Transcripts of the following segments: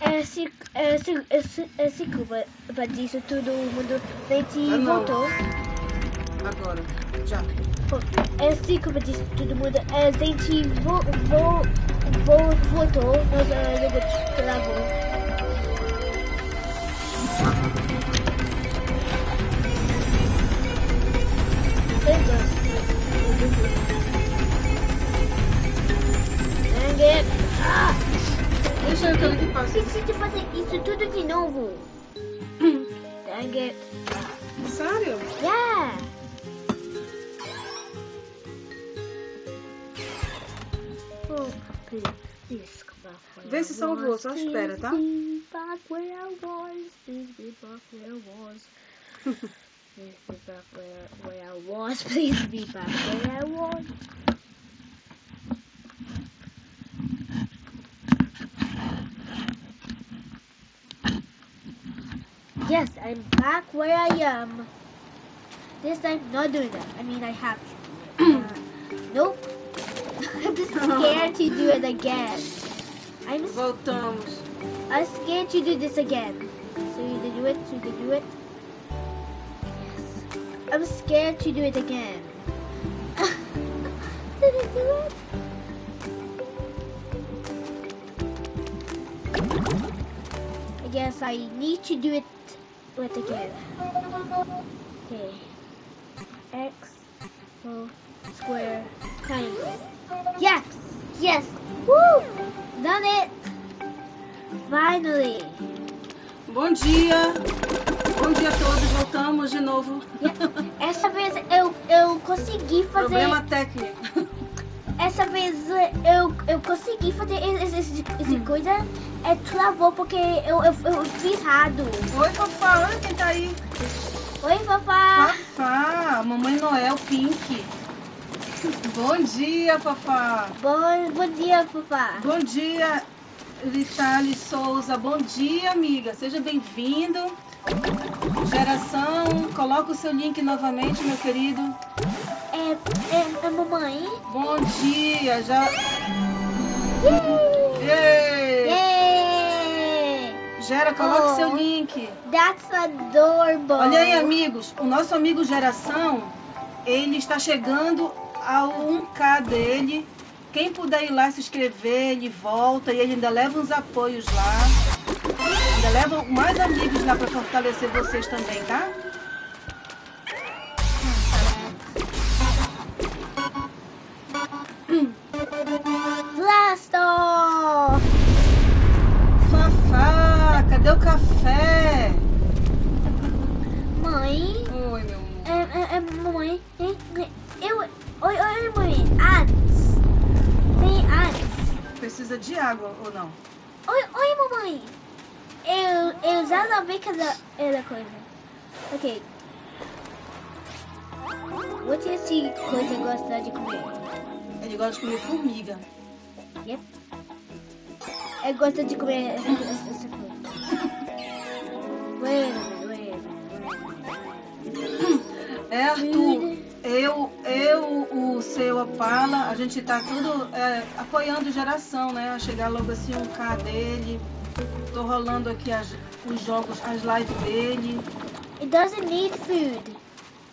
É, se, é, se, é, se, é culpa pra disso todo mundo vem te Ah, não. votou. Agora. Já. É se culpa disso todo mundo é, vem te vo, vo, vo, votou. Nós é, eu vou te travou. Dang it. Ah! Deixa eu que que passa. Preciso fazer isso tudo de novo. Dang it. Sério? Yeah. Oh, please, please come back Vê se salvou, was. só espera, tá? Back where I was. Please be back where I was. Please be back where, where I was. Please be back where I was. Yes, I'm back where I am. This time, not doing that. I mean, I have to. Uh, nope. I'm just scared to do it again. I'm, s- Voltamos. I'm scared to do this again. So you did do it, so you did do it. Yes. I'm scared to do it again. did I do it? I guess I need to do it with again. Okay. X, O, square, triangle. Yes! Yes! Woo! Done it! Finally! Bom dia. Bom dia a todos. Voltamos de novo. Essa vez eu, eu consegui fazer. Problema técnico. Essa vez eu, eu consegui fazer esse, esse, esse coisa. É travou porque eu, eu, eu fiz errado. Oi. Olha quem tá aí. Oi, Fafá! Fafá. Mamãe Noel Pink. Bom dia, Fafá. Bom, bom dia, Fafá! Bom dia, Vitale Souza. Bom dia, amiga. Seja bem-vindo. Geração, coloca o seu link novamente, meu querido. É, é, é mamãe? Bom dia, já. Yay! Yay! Yay! Gera, coloca o seu Oh. link. That's adorable! Olha aí, amigos, o nosso amigo Geração, ele está chegando ao 1K dele. Quem puder ir lá se inscrever, ele volta e ele ainda leva uns apoios lá. Ainda leva mais amigos lá para fortalecer vocês também, tá? Blasto! Fafá, cadê o café? Mãe? Oi, meu amor. É, é, é, é, Eu. Oi, oi, mãe. Antes. Tem antes. Precisa de água ou não? Oi, oi, mamãe. Eu, eu já lavei cada cada coisa. Ok. O que esse coisa gosta de comer? Ele gosta de comer formiga. Yep. Eu gosto de comer essa, essa, coisa. Wait wait minute. É, Arthur, eu, eu, o seu Opala, a gente tá tudo é, apoiando geração, né? A chegar logo assim um K dele. Tô rolando aqui as- os jogos, as lives dele. It doesn't need food.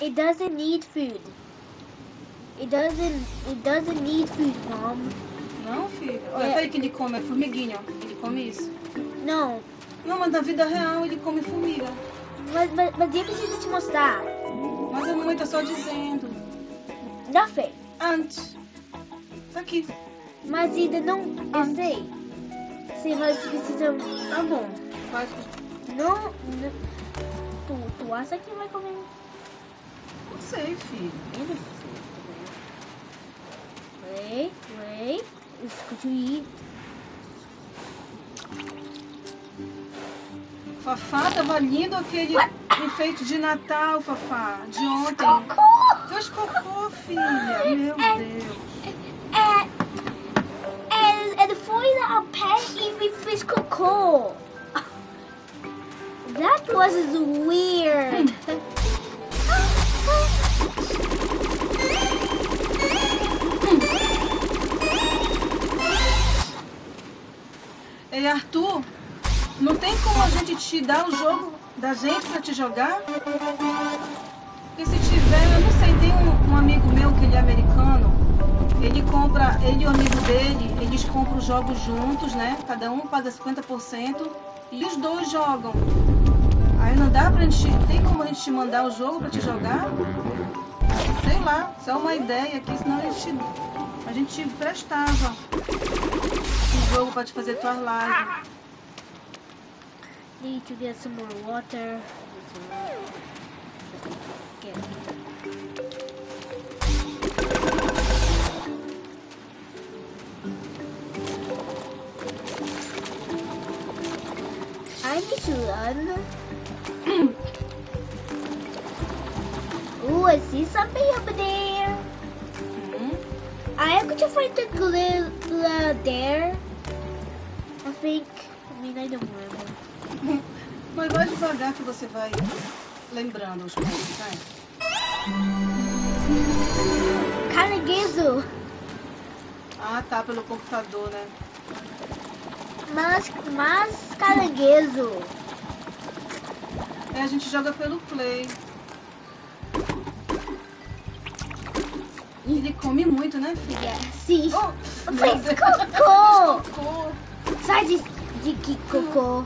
It doesn't need food. It doesn't. It doesn't need food, mom. Não, filho? Olha, É. aí que ele come, é formiguinha. Ele come isso. Não, Não, mas na vida real ele come formiga. mas, mas, mas eu preciso te mostrar. Mas a mamãe tá só dizendo. Nothing. Antes. Tá aqui. Mas ainda não. Eu sei. Sim, mas precisa. Tá bom. Não. não tu, tu acha que vai comer? Não sei, filho. Eu não sei. Wait, wait. Escute aí. Fafá, tava lindo aquele enfeite de Natal, Fafá. De ontem. Cocô! Fez cocô, filha. Meu É. Deus. Ele foi a pé e me fez cocô. That was weird. Ei, Arthur, não tem como a gente te dar o jogo da gente pra te jogar? Porque se tiver, eu não sei, tem um, um amigo meu que ele é americano, ele compra, ele e o amigo dele, eles compram os jogos juntos, né? Cada um paga 50% e os dois jogam. Aí não dá pra gente. Tem como a gente te mandar o jogo pra te jogar? Sei lá, só uma ideia aqui, senão a gente, a gente te prestava o jogo pra te fazer tuas lives. Need to get some more water. Get. I need to run. Ooh, I see something over there. Hum, I am going to find the gorilla there. I think. I mean, I don't remember. Mas vai devagar que você vai lembrando os pontos, vai. Caranguejo. Ah, tá, pelo computador, né? Mas, mas caranguejo. É, a gente joga pelo play. Ele come muito, né, filha? Sim. Oh, Fez cocô. Cocô. Sai de, de que cocô.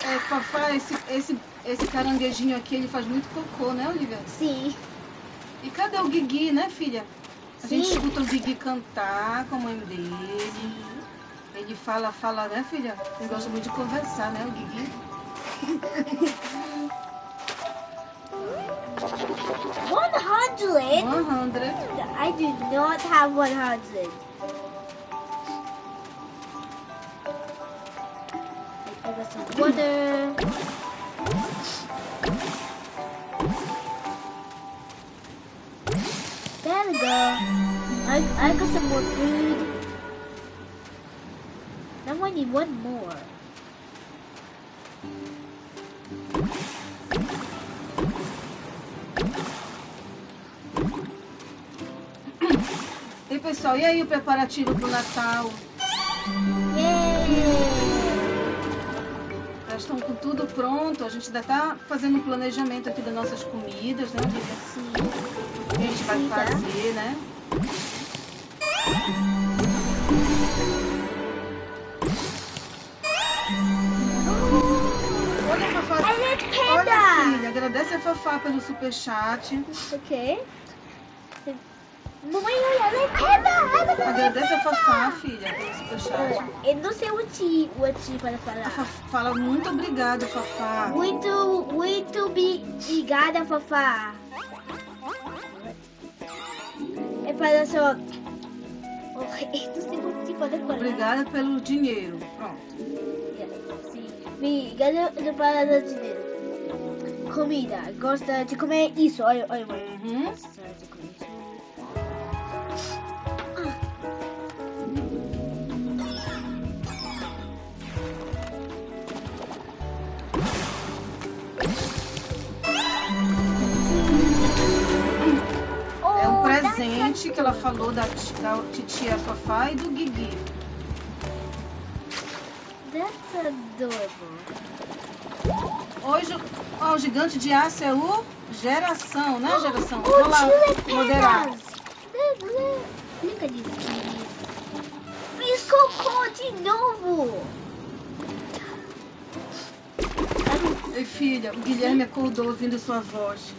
É, Fafá, esse, esse, esse caranguejinho aqui, ele faz muito cocô, né, Olivia? Sim. E cadê o Guigui, né, filha? A gente Sim. escuta o Guigui cantar com a mãe dele. Ele fala, fala, né, filha? Ele gosta muito de conversar, né, o Guigui? 100? 100. I do not have 100. I give us some water. There we go. I, I got some more food. Now I need one more. E pessoal, e aí o preparativo pro Natal? Yay! Já estão com tudo pronto. A gente ainda tá fazendo um planejamento aqui das nossas comidas, né? Sim. O que a gente vai tá. fazer, né? Agradece a Fafá pelo superchat. Okay. Mamãe, olha, ela é! Agradece a Fafá, filha, pelo superchat. Oh, eu não sei o ti, o ti para falar. Fafá fala muito obrigado, Fafá. Muito, muito obrigada, Fafá. É para só... Oh, eu não sei o ti para falar. Obrigada pelo dinheiro. Pronto. Obrigada para o dinheiro. Comida. Gosta de comer isso. Olha, olha, olha. Uhum. Gosta de comer isso. É um Oh, presente que ela falou da, da titia Fafá e do Guigui. That's adorable. Hoje, ó, o gigante de aço é o Geração, né, Geração? Oh, Vou lá chile moderar. Fiz cocô de novo. Ei, filha, o Guilherme acordou ouvindo sua voz.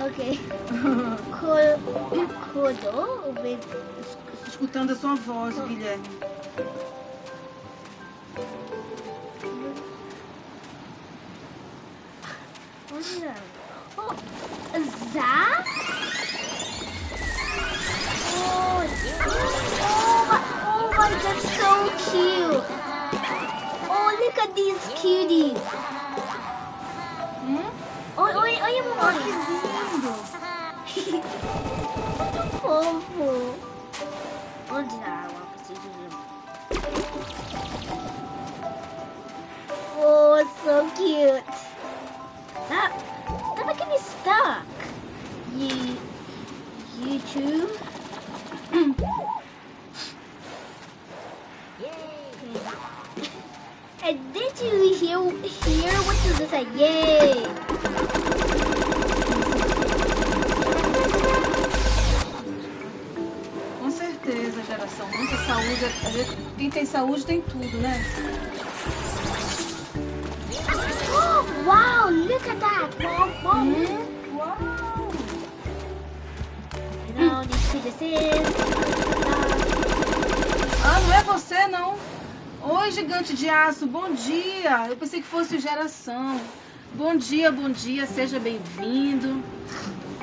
Ok. Co- Acordou? O bebê. Escutando a sua voz, o Guilherme. Olha. Oh, Zá? Oh, oh, my, oh my god, so cute. Oh, look at these cuties. Hum? Oi, oi, olha, Ó, que mamãe. lindo! Fofo. Onde na água? Preciso de Oh, so cute. That, that making me stuck. You, you too? And did you hear, hear what just said? Yay! Com certeza, geração. Muita saúde. Quem tem saúde tem tudo, né? Wow, look at that! Now, need to see this is. Ah, não é você, não. Oi, gigante de aço. Bom dia. Eu pensei que fosse geração. Bom dia, bom dia. Seja bem-vindo.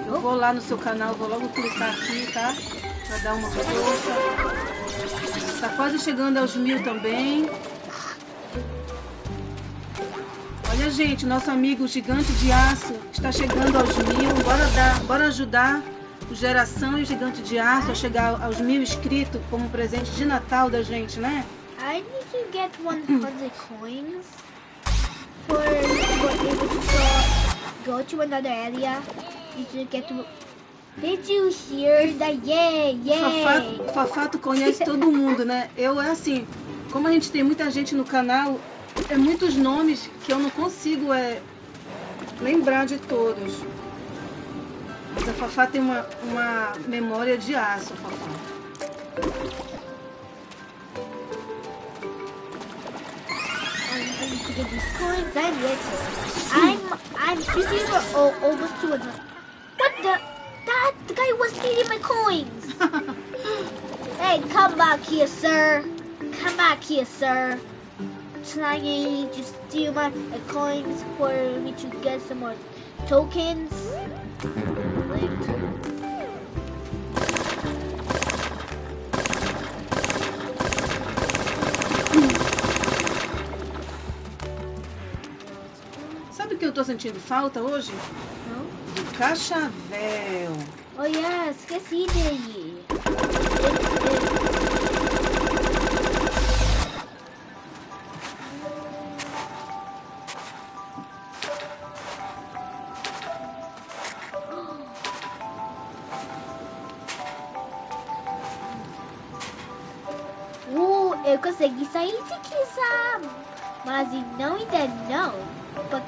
Eu vou lá no seu canal, vou logo clicar aqui, tá? Pra dar uma força. Tá quase chegando aos mil também. Olha, gente, nosso amigo gigante de aço está chegando aos mil. Bora dar, bora ajudar o Geração e o Gigante de Aço a chegar aos mil inscritos como presente de Natal da gente, né? I need to get 100 coins for, able to go, go to another area. You get to. Did you hear that? Yay! Yay! Fafato, Fafato conhece todo mundo, né? Eu é assim, como a gente tem muita gente no canal, é muitos nomes que eu não consigo é, lembrar de todos. Mas a Fafá tem uma, uma memória de aço, Fafá. I'm. I'm little. I'm I'm 50 or oh, 200. What the? That the guy was stealing my coins. Hey, come back here, sir. Come back here, sir. Trying to steal my coins for me to get some more tokens. Sabe o que eu tô sentindo falta hoje? Não? Do cachavel. Oh, yeah, esqueci dele.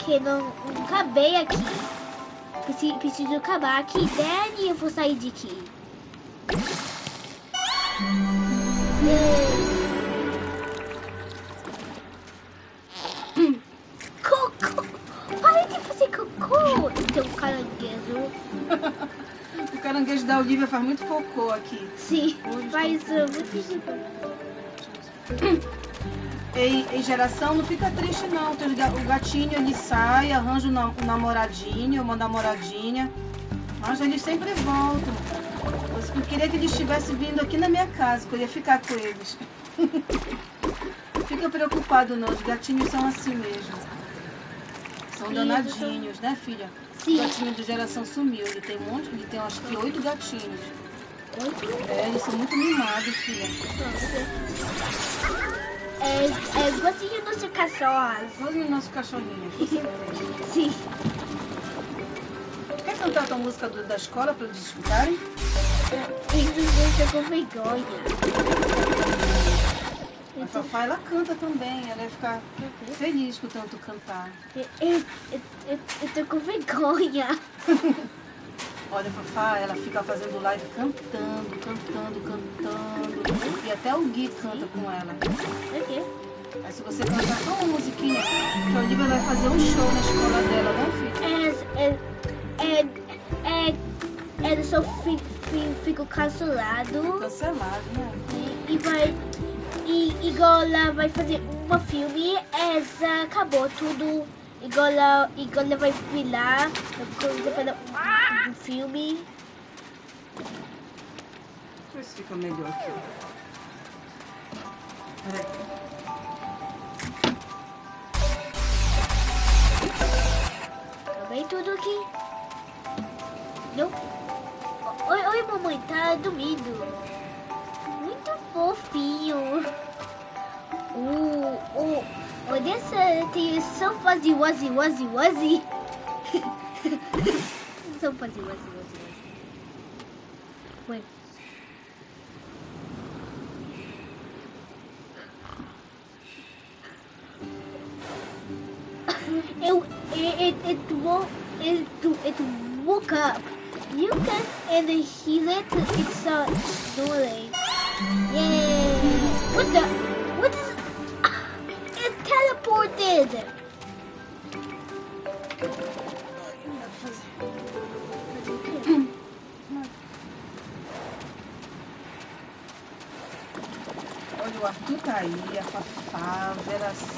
Porque não, não acabei aqui. Preciso, preciso acabar aqui, daí eu vou sair daqui. Cocô! Para de fazer cocô, seu caranguejo. O caranguejo da Olivia faz muito cocô aqui. Sim, faz muito Em, geração, não fica triste não. O gatinho ele sai, arranja um, na- namoradinho, uma namoradinha. Mas eles sempre voltam. Eu queria que eles estivessem vindo aqui na minha casa, eu ia ficar com eles. Fica preocupado não, os gatinhos são assim mesmo. São Sim, danadinhos, né filha? Sim. O gatinho do geração sumiu. Ele tem um monte, ele tem acho que oito gatinhos. É, eles são muito mimados, filha. É, é gostinho dos cachorros. Todos os nossos cachorrinhos, com certeza. Sim. Quer cantar a tua música do- da escola para eles escutarem? Eles estão com vergonha. A Fafá, ela canta também, ela ia ficar feliz com tanto cantar. Eu, eu, eu, eu tô com vergonha. Olha, a Fafá, ela fica fazendo live cantando, cantando, cantando. E até o Gui canta com ela. Ok. Aí se você cantar só uma musiquinha, que a Olivia vai fazer um show na escola dela, né, filha? É, é, é, é, eu só fi, fi, fico cancelado Cancelado, né? e, e vai. E igual ela vai fazer um filme, essa acabou tudo. Igual ela, igual ela vai coisa para um filme. Deixa eu ver se fica melhor aqui. Peraí. Acabei tudo aqui. Não. Oi, oi, mamãe, tá dormindo. Muito fofinho. O, this o dessa tem só fuzzy, wuzzy, wuzzy, wuzzy. só fuzzy, wuzzy, wuzzy, wuzzy. Wait. it it it, woke it it woke up. You can and heal it. It's uh, snoring. Yay! What the? What is? It teleported. Olha, o Arthur tá aí, a Fafá, a Geração.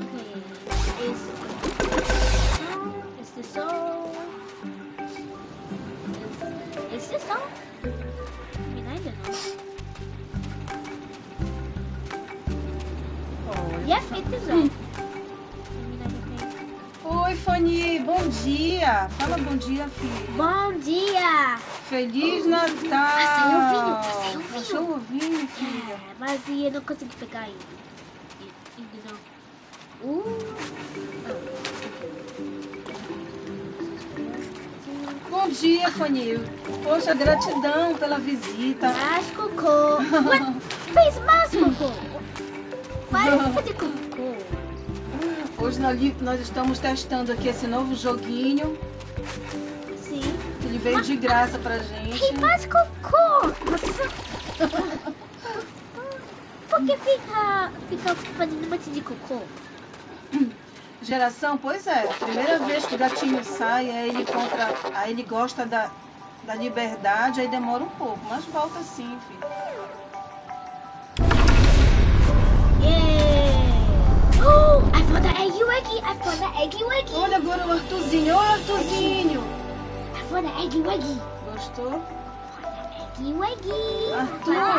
Okay. Is is this all? Oi, Fanny, bom dia. Fala bom dia, filho. Bom dia! Feliz Natal. Passei o vinho, passei o vinho. Passou o vinho, filha. É, mas eu não consegui pegar ainda. Ainda não. Uh. Bom dia, Fanny. Poxa, gratidão pela visita. Mais cocô. What? Fez mais cocô. De fazer cocô. Hoje nós, estamos testando aqui esse novo joguinho. Sim. Ele veio de graça pra gente. Tem mais cocô. Por que fica, fica fazendo um monte de cocô? Geração, pois é. Primeira vez que o gatinho sai, aí ele compra, aí ele gosta da, da liberdade, aí demora um pouco, mas volta sim, filho. Oh, I found the eggy waggy. I found the eggy waggy. Olha agora o Arthurzinho, ô Arthurzinho! I found the eggy waggy. Gostou? Eggy waggy. Arthur.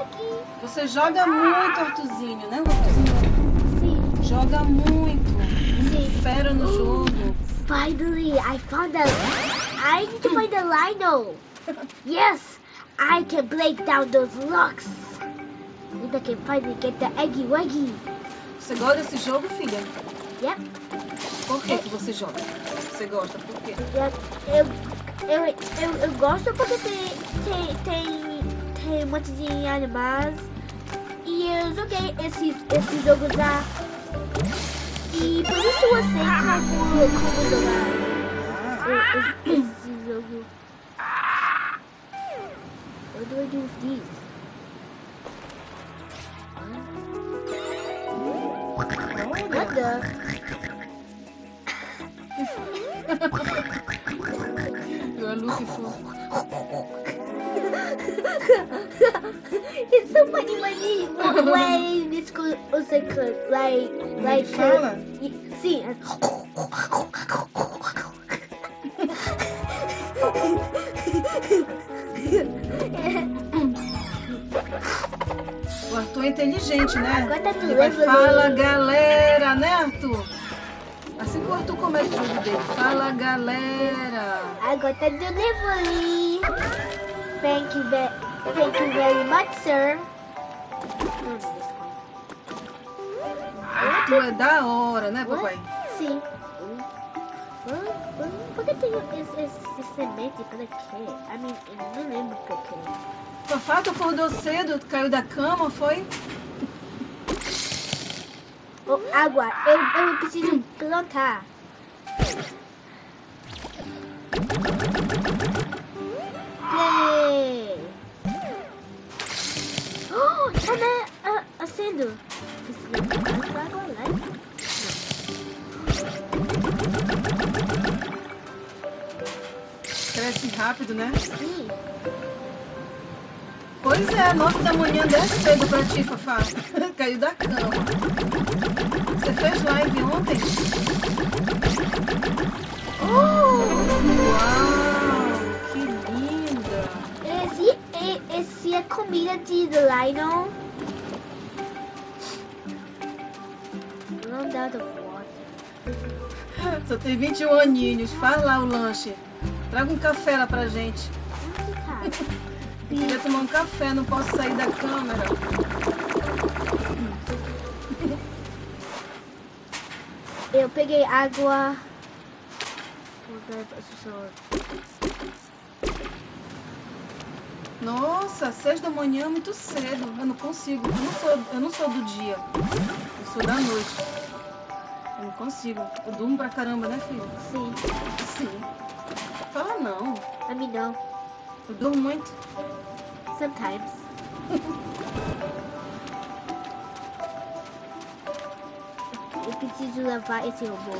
Eggy. Você joga muito, Arthurzinho, né, Arthurzinho? Sim, Joga muito. sim. Fera no jogo. Finally, I found the. I need to find the lino. Yes, I can break down those locks. And I can finally get the eggy waggy. Você gosta desse jogo, filha? Yep. Por que, que você joga? Você gosta, por quê? Eu, eu, eu, eu gosto porque tem, tem, tem, tem um monte de animais. E eu joguei esses, esses jogos lá. E por isso eu sei como, como jogar esse, esse jogo. What do I do with these? You are looking for... it's so funny when he when good also good like like uh, see O Arthur é inteligente, né? Agora tá tudo Ele vai, fala galera, né Arthur? Assim que o Arthur começa o jogo dele. Fala galera. I got the delivery. Thank you, thank you very much, sir. Arthur é da hora, né papai? Sim. Por que tem esse, esse, esse semente para quê? I mean, eu não lembro por quê. Fafá, tu acordou cedo, caiu da cama, foi? Oh, água, eu, eu preciso plantar. Play. Oh, tá né, ah, acendo. Água lá. Cresce rápido, né? Sim. Pois é, nove da manhã desce cedo pra ti, Fafá. Caiu da cama. Você fez live ontem? Oh, Uau, que linda. esse, é- esse é comida de. Run out of water. Só tem 21 aninhos. Faz lá o lanche. Traga um café lá pra gente. Onde tá? Queria tomar um café, não posso sair da câmera. Eu peguei água. Nossa, seis da manhã é muito cedo. Eu não consigo. Eu não sou, eu não sou do dia. Eu sou da noite. Eu não consigo. Eu durmo pra caramba, né, filho? Sim. Sim. Fala não. A mim não. Eu durmo muito. Sometimes. Eu preciso lavar esse robô.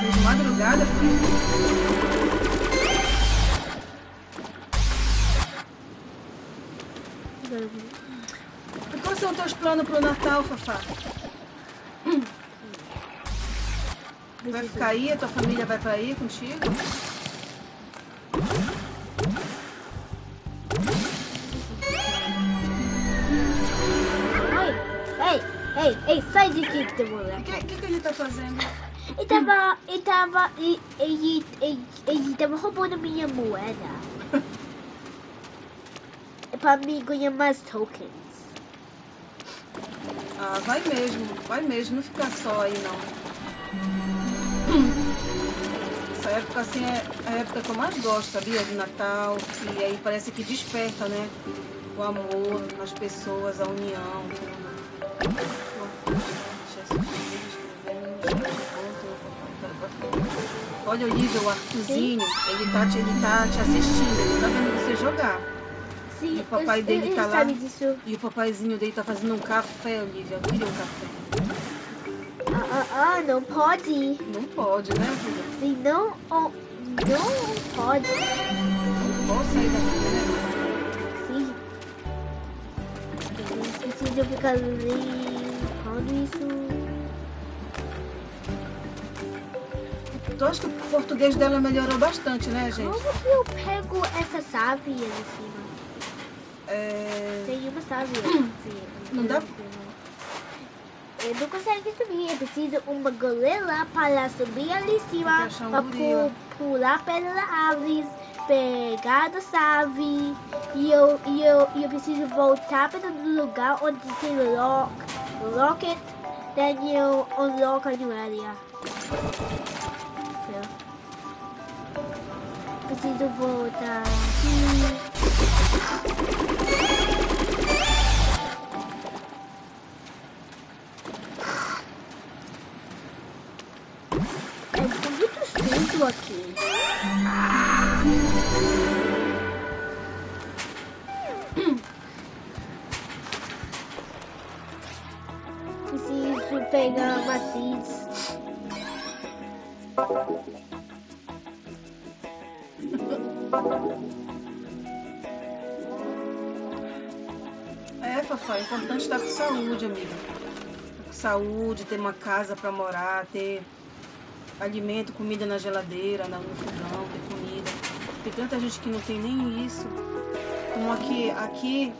De madrugada, filho. E quais são os teus planos pro Natal, Fafá? Vai ficar aí? A tua família vai pra aí contigo? Ei, ei, ei, sai de aqui, que O moleque. que, que, ele tá fazendo? Ele tava, ele tava, ele, ele, ele, ele tava roubando minha moeda. É pra mim ganhar mais tokens. Ah, vai mesmo, vai mesmo, não ficar só aí não. Essa época assim é a época que eu mais gosto, sabia? De Natal, e aí parece que desperta, né? O amor nas pessoas, a união. Olha, Olivia, o Arthurzinho, ele tá, te- ele tá te assistindo, ele tá vendo você jogar. Sim, E o papai ele, dele ele tá lá? disso. E o papaizinho dele tá fazendo um café, Olivia. Eu queria um café. Ah, ah, não pode. Não pode, né, filha? Não, oh, não pode. Não pode sair daqui, né? Sim. Eu preciso ficar limpando isso. Tu acha que o português dela melhorou bastante, né, gente? Como que eu pego essa sábia em cima? É... Tem uma sábia. Sim, Não dá? Eu não consigo subir. Eu preciso uma gorila para subir ali em cima. Para pu- pular pelas árvores. Pegar da chave. E eu, e, eu, e eu preciso voltar para o lugar onde tem lock. Lock it. Then you unlock a new area. So. Preciso voltar aqui. Aqui. Preciso pegar macios. É, Fafá, é importante estar com saúde, amiga. Com saúde, ter uma casa pra morar, ter alimento, comida na geladeira, no fogão, ter comida. Tem tanta gente que não tem nem isso. Como aqui, aqui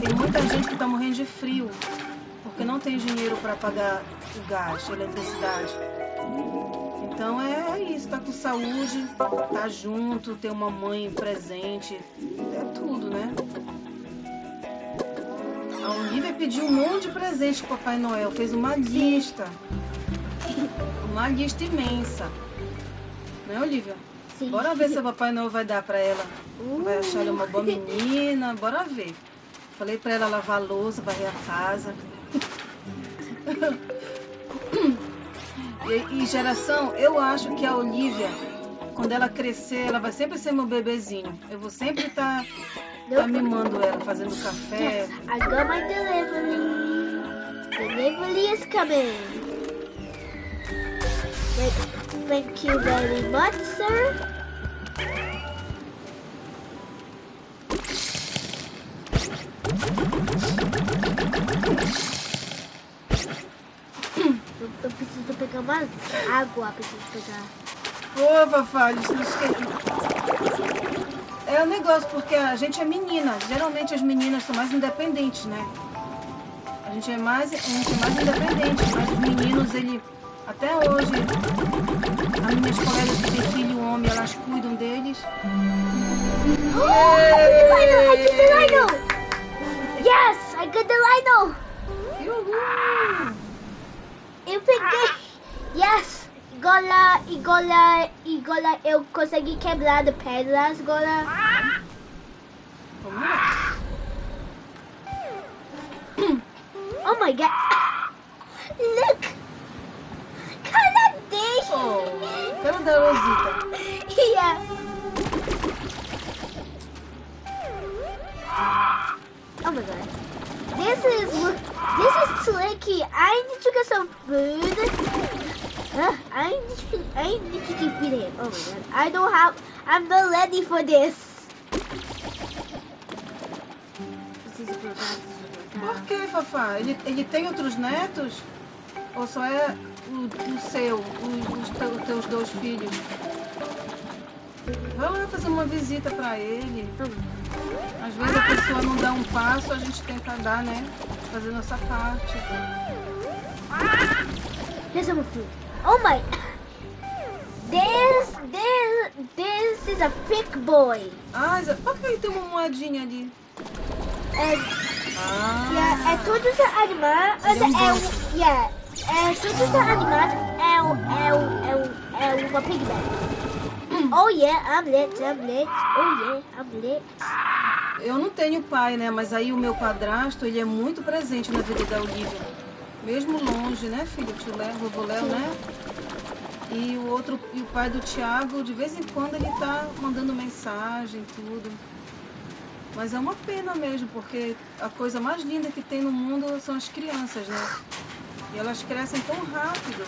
tem muita gente que tá morrendo de frio, porque não tem dinheiro para pagar o gás, a eletricidade. Então é isso, tá com saúde, tá junto, ter uma mãe presente, é tudo, né? A Olivia pediu um monte de presente pro Papai Noel, fez uma lista. Uma lista imensa. Né, Olivia? Sim. Bora ver se o Papai Noel vai dar pra ela. Vai achar ela uma boa menina, bora ver. Falei pra ela lavar a louça, varrer a casa. E, e geração, eu acho que a Olivia, quando ela crescer, ela vai sempre ser meu bebezinho. Eu vou sempre estar tá, mimando ela, fazendo café. I got my delivery. Delivery is coming. Thank, you very much, sir. Eu, preciso pegar mais água, preciso pegar. Ô, Fafá, isso não esquece. É o negócio, porque a gente é menina. Geralmente as meninas são mais independentes, né? A gente é mais, a gente é mais independente, mas os meninos, ele. Até hoje, as minhas colegas que têm filho homem, elas cuidam deles. Oh, I got the Lino! Yes, I got the Lino! Uhul! Eu peguei! Yes! Gola, e Gola, Gola, eu consegui quebrar de pedras, Gola. Vamos lá. Oh my god. Look. Canadês. Oh, quero da Rosita. yeah. Oh my god. This is this is tricky. I need to get some food. Uh, I need to, I need to keep eating. Oh my god. I don't have. I'm not ready for this. Por que, Fafá? Ele, ele tem outros netos? Ou só é o, o seu, o- os, te- os teus dois filhos? Vai lá fazer uma visita pra ele. Às vezes a pessoa não dá um passo, a gente tenta dar, né? Fazer nossa parte. Here's some food. Oh my! This, this, this is a thick boy. Ah, por que ele tem uma moedinha ali? And Ah, yeah, é todos os animais. É É, um, yeah, é todos os animais. É, um- é, um- é, um- é uma piglet. Oh yeah, I'm lit, I'm lit. Oh yeah, I'm lit. eu não tenho pai, né? Mas aí o meu padrasto, ele é muito presente na vida da Olivia. Mesmo longe, né, filho? Tio Léo, vovô Léo, né? E o outro, e o pai do Thiago, de vez em quando ele tá mandando mensagem, tudo. Mas é uma pena mesmo, porque a coisa mais linda que tem no mundo são as crianças, né? E elas crescem tão rápido.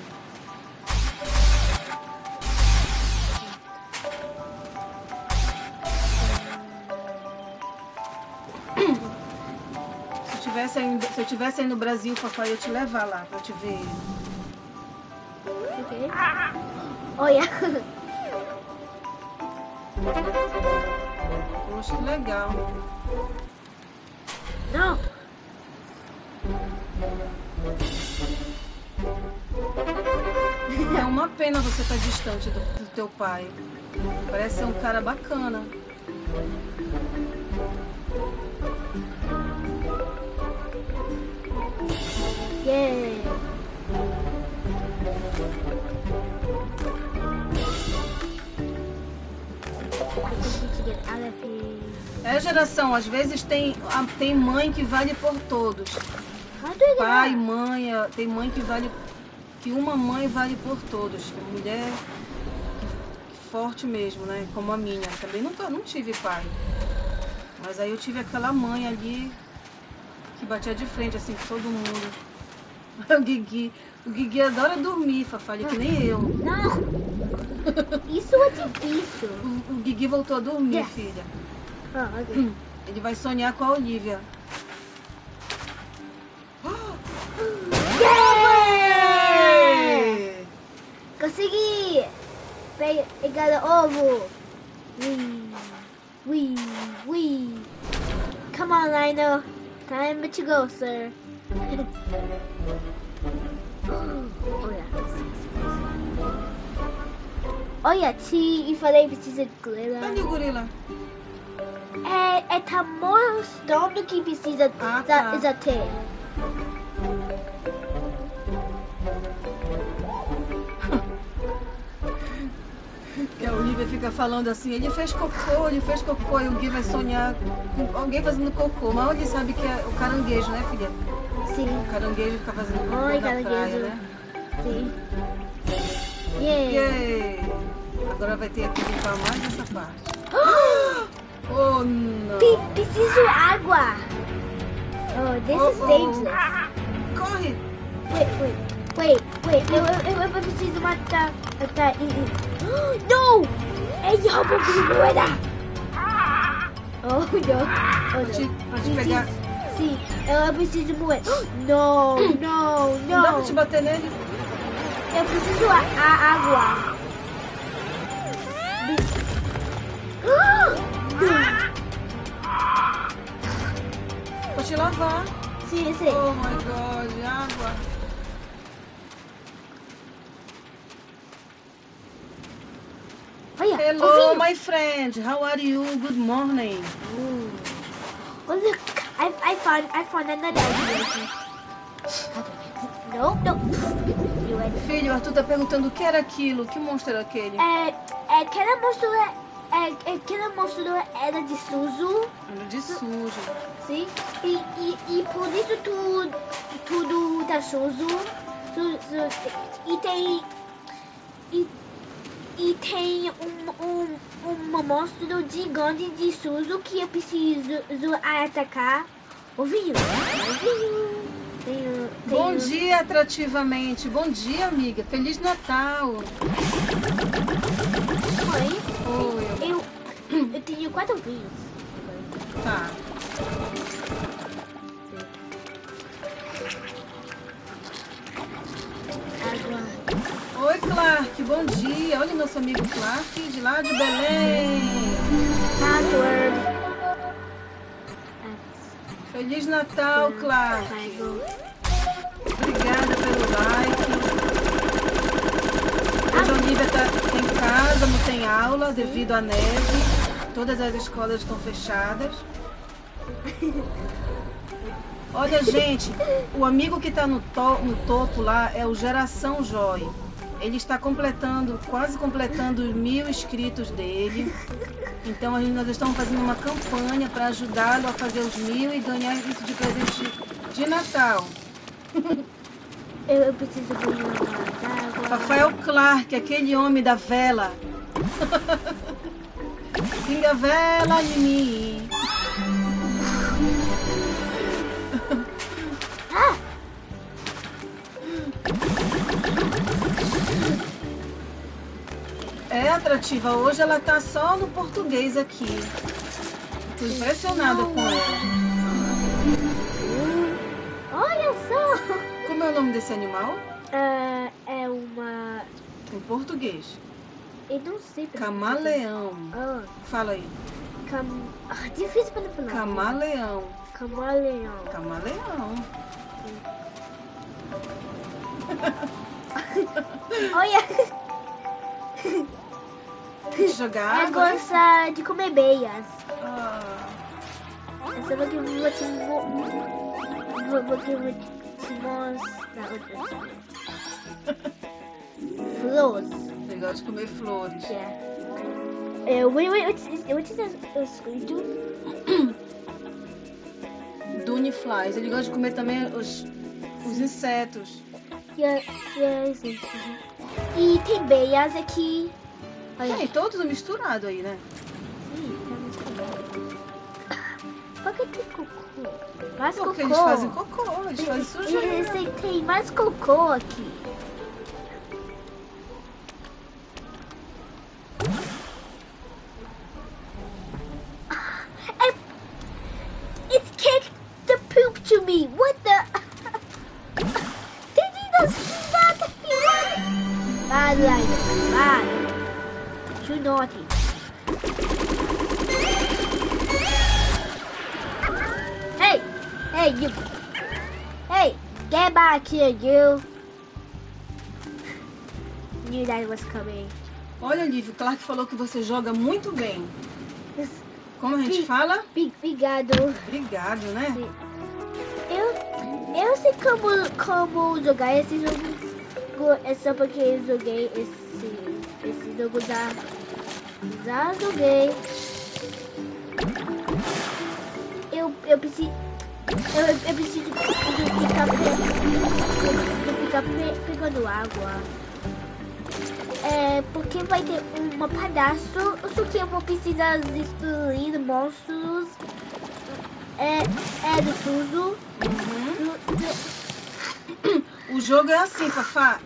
Se eu tivesse aí, se eu tivesse aí no Brasil, papai, eu ia te levar lá pra te ver ele. Oh yeah. Poxa, que legal. no. É uma pena você estar distante do, do teu pai. Parece ser um cara bacana. Yeah. É geração, às vezes tem, tem mãe que vale por todos. Pai, out? mãe, a- tem mãe que vale. que uma mãe vale por todos. Mulher forte mesmo, né? Como a minha. Também nunca não tive pai. Mas aí eu tive aquela mãe ali que batia de frente assim com todo mundo. O Guigui. O Guigui adora dormir, Fafalha, que nem eu. Não! Isso é difícil. O, o Guigui voltou a dormir, Yes. filha. Ah, ok. Ele vai sonhar com a Olivia. Consegui! Pe- Pegar o ovo. Wee, wee, wee. Come on, Lionel. Time to go, sir. oh, yeah. Oh, yeah, T, e falei precisa de glitter. Cadê o gorila? É, é tá mostrando que precisa Ah, da, tá. da Olivia fica falando assim, ele fez cocô, ele fez cocô, e o Gui vai sonhar com alguém fazendo cocô. Mas ele sabe que é o caranguejo, né, filha? Sim, O caranguejo fica fazendo cocô Oi, na praia, caranguejo. né? sim. Yeah. Yay! Agora vai ter que limpar mais essa parte. Oh, não! Pe- preciso água. Oh, this Oh, is oh. dangerous. Corre! Wait, wait, wait, wait. Eu, eu, eu, eu preciso matar. matar e, e... No! Ele roubou minha moeda. Oh, não. Oh, não. vou te pegar. Sim, eu, preciso de moeda. Não, não, Não dá não. pra te bater nele? Eu preciso a, a água. Vou te lavar. Sim, sim. Oh my god, água. Hello, my friend. How are you? Good morning. Oh look, I I found I found another. Não, não. É, Filho, o Arthur tá perguntando o que era aquilo. Que monstro era aquele? é, é, aquela monstro é, é, aquela monstro era de Suzu, Era de sujo. sim? E, e, e por isso tu, tudo tá Suzu. Su- su- e tem. E, e tem um, um, um monstro gigante de Suzu que eu preciso atacar. Ouviu? Ouviu? Tenho, Bom dia, atrativamente. Bom dia, amiga. Feliz Natal. Mãe, Oi. eu, eu tenho quatro vinhos. Tá. Clark. Bom dia. Olha nosso amigo Clark de lá de Belém. Feliz Natal, Clark. Obrigada pelo like. A Olivia tá em casa, não tem aula devido à neve. Todas as escolas estão fechadas. Olha, gente, o amigo que está no, to- no topo lá é o Geração Joy. Ele está completando, quase completando os mil inscritos dele. Então a gente- nós estamos fazendo uma campanha para ajudá-lo a fazer os mil e ganhar isso de presente de Natal. Eu, eu preciso ganhar mais água. Rafael Clark, aquele homem da vela. Pinga vela em mim. Ah! É atrativa. Hoje ela tá só no português aqui. Tô impressionada com ela. Olha só! Como é o nome desse animal? Ah, é uma. Em português. Eu não sei. Camaleão. Ah, Fala aí. cam... ah, difícil para falar. Camaleão. Camaleão. Camaleão. Olha! Jogar gosta de comer beias. Ah, Essa daqui eu vou te vou, vou, te- vou te mostrar outra. Flores. Legal de comer flores. Yeah. Uh, wait, wait, what's, is, what is. Ele gosta de comer também os, os insetos. Yeah, yeah, sim. E tem beias aqui. Olha. Tem todos misturados aí, né? Sim, tá misturado. Por que tem cocô? Mais Porque cocô. eles fazem cocô, eles fazem sujeira. Eles têm- tem mais cocô aqui. And It kicked Too naughty. Hey, hey, you. Hey, get back here, you. Knew that was coming. Olha, Lívio, o Clark falou que você joga muito bem. Como a gente Sim. fala? Obrigado. Obrigado, né? Sim. Eu, eu sei como, como jogar esse jogo. É só porque eu joguei esse, jogo já. Já joguei. Eu, eu preciso. Eu, eu preciso ficar, ficar pe- pegando água. É, porque vai ter um pedaço, só que eu vou precisar destruir monstros. É, é do tudo. Uhum. O jogo é assim, Fafá.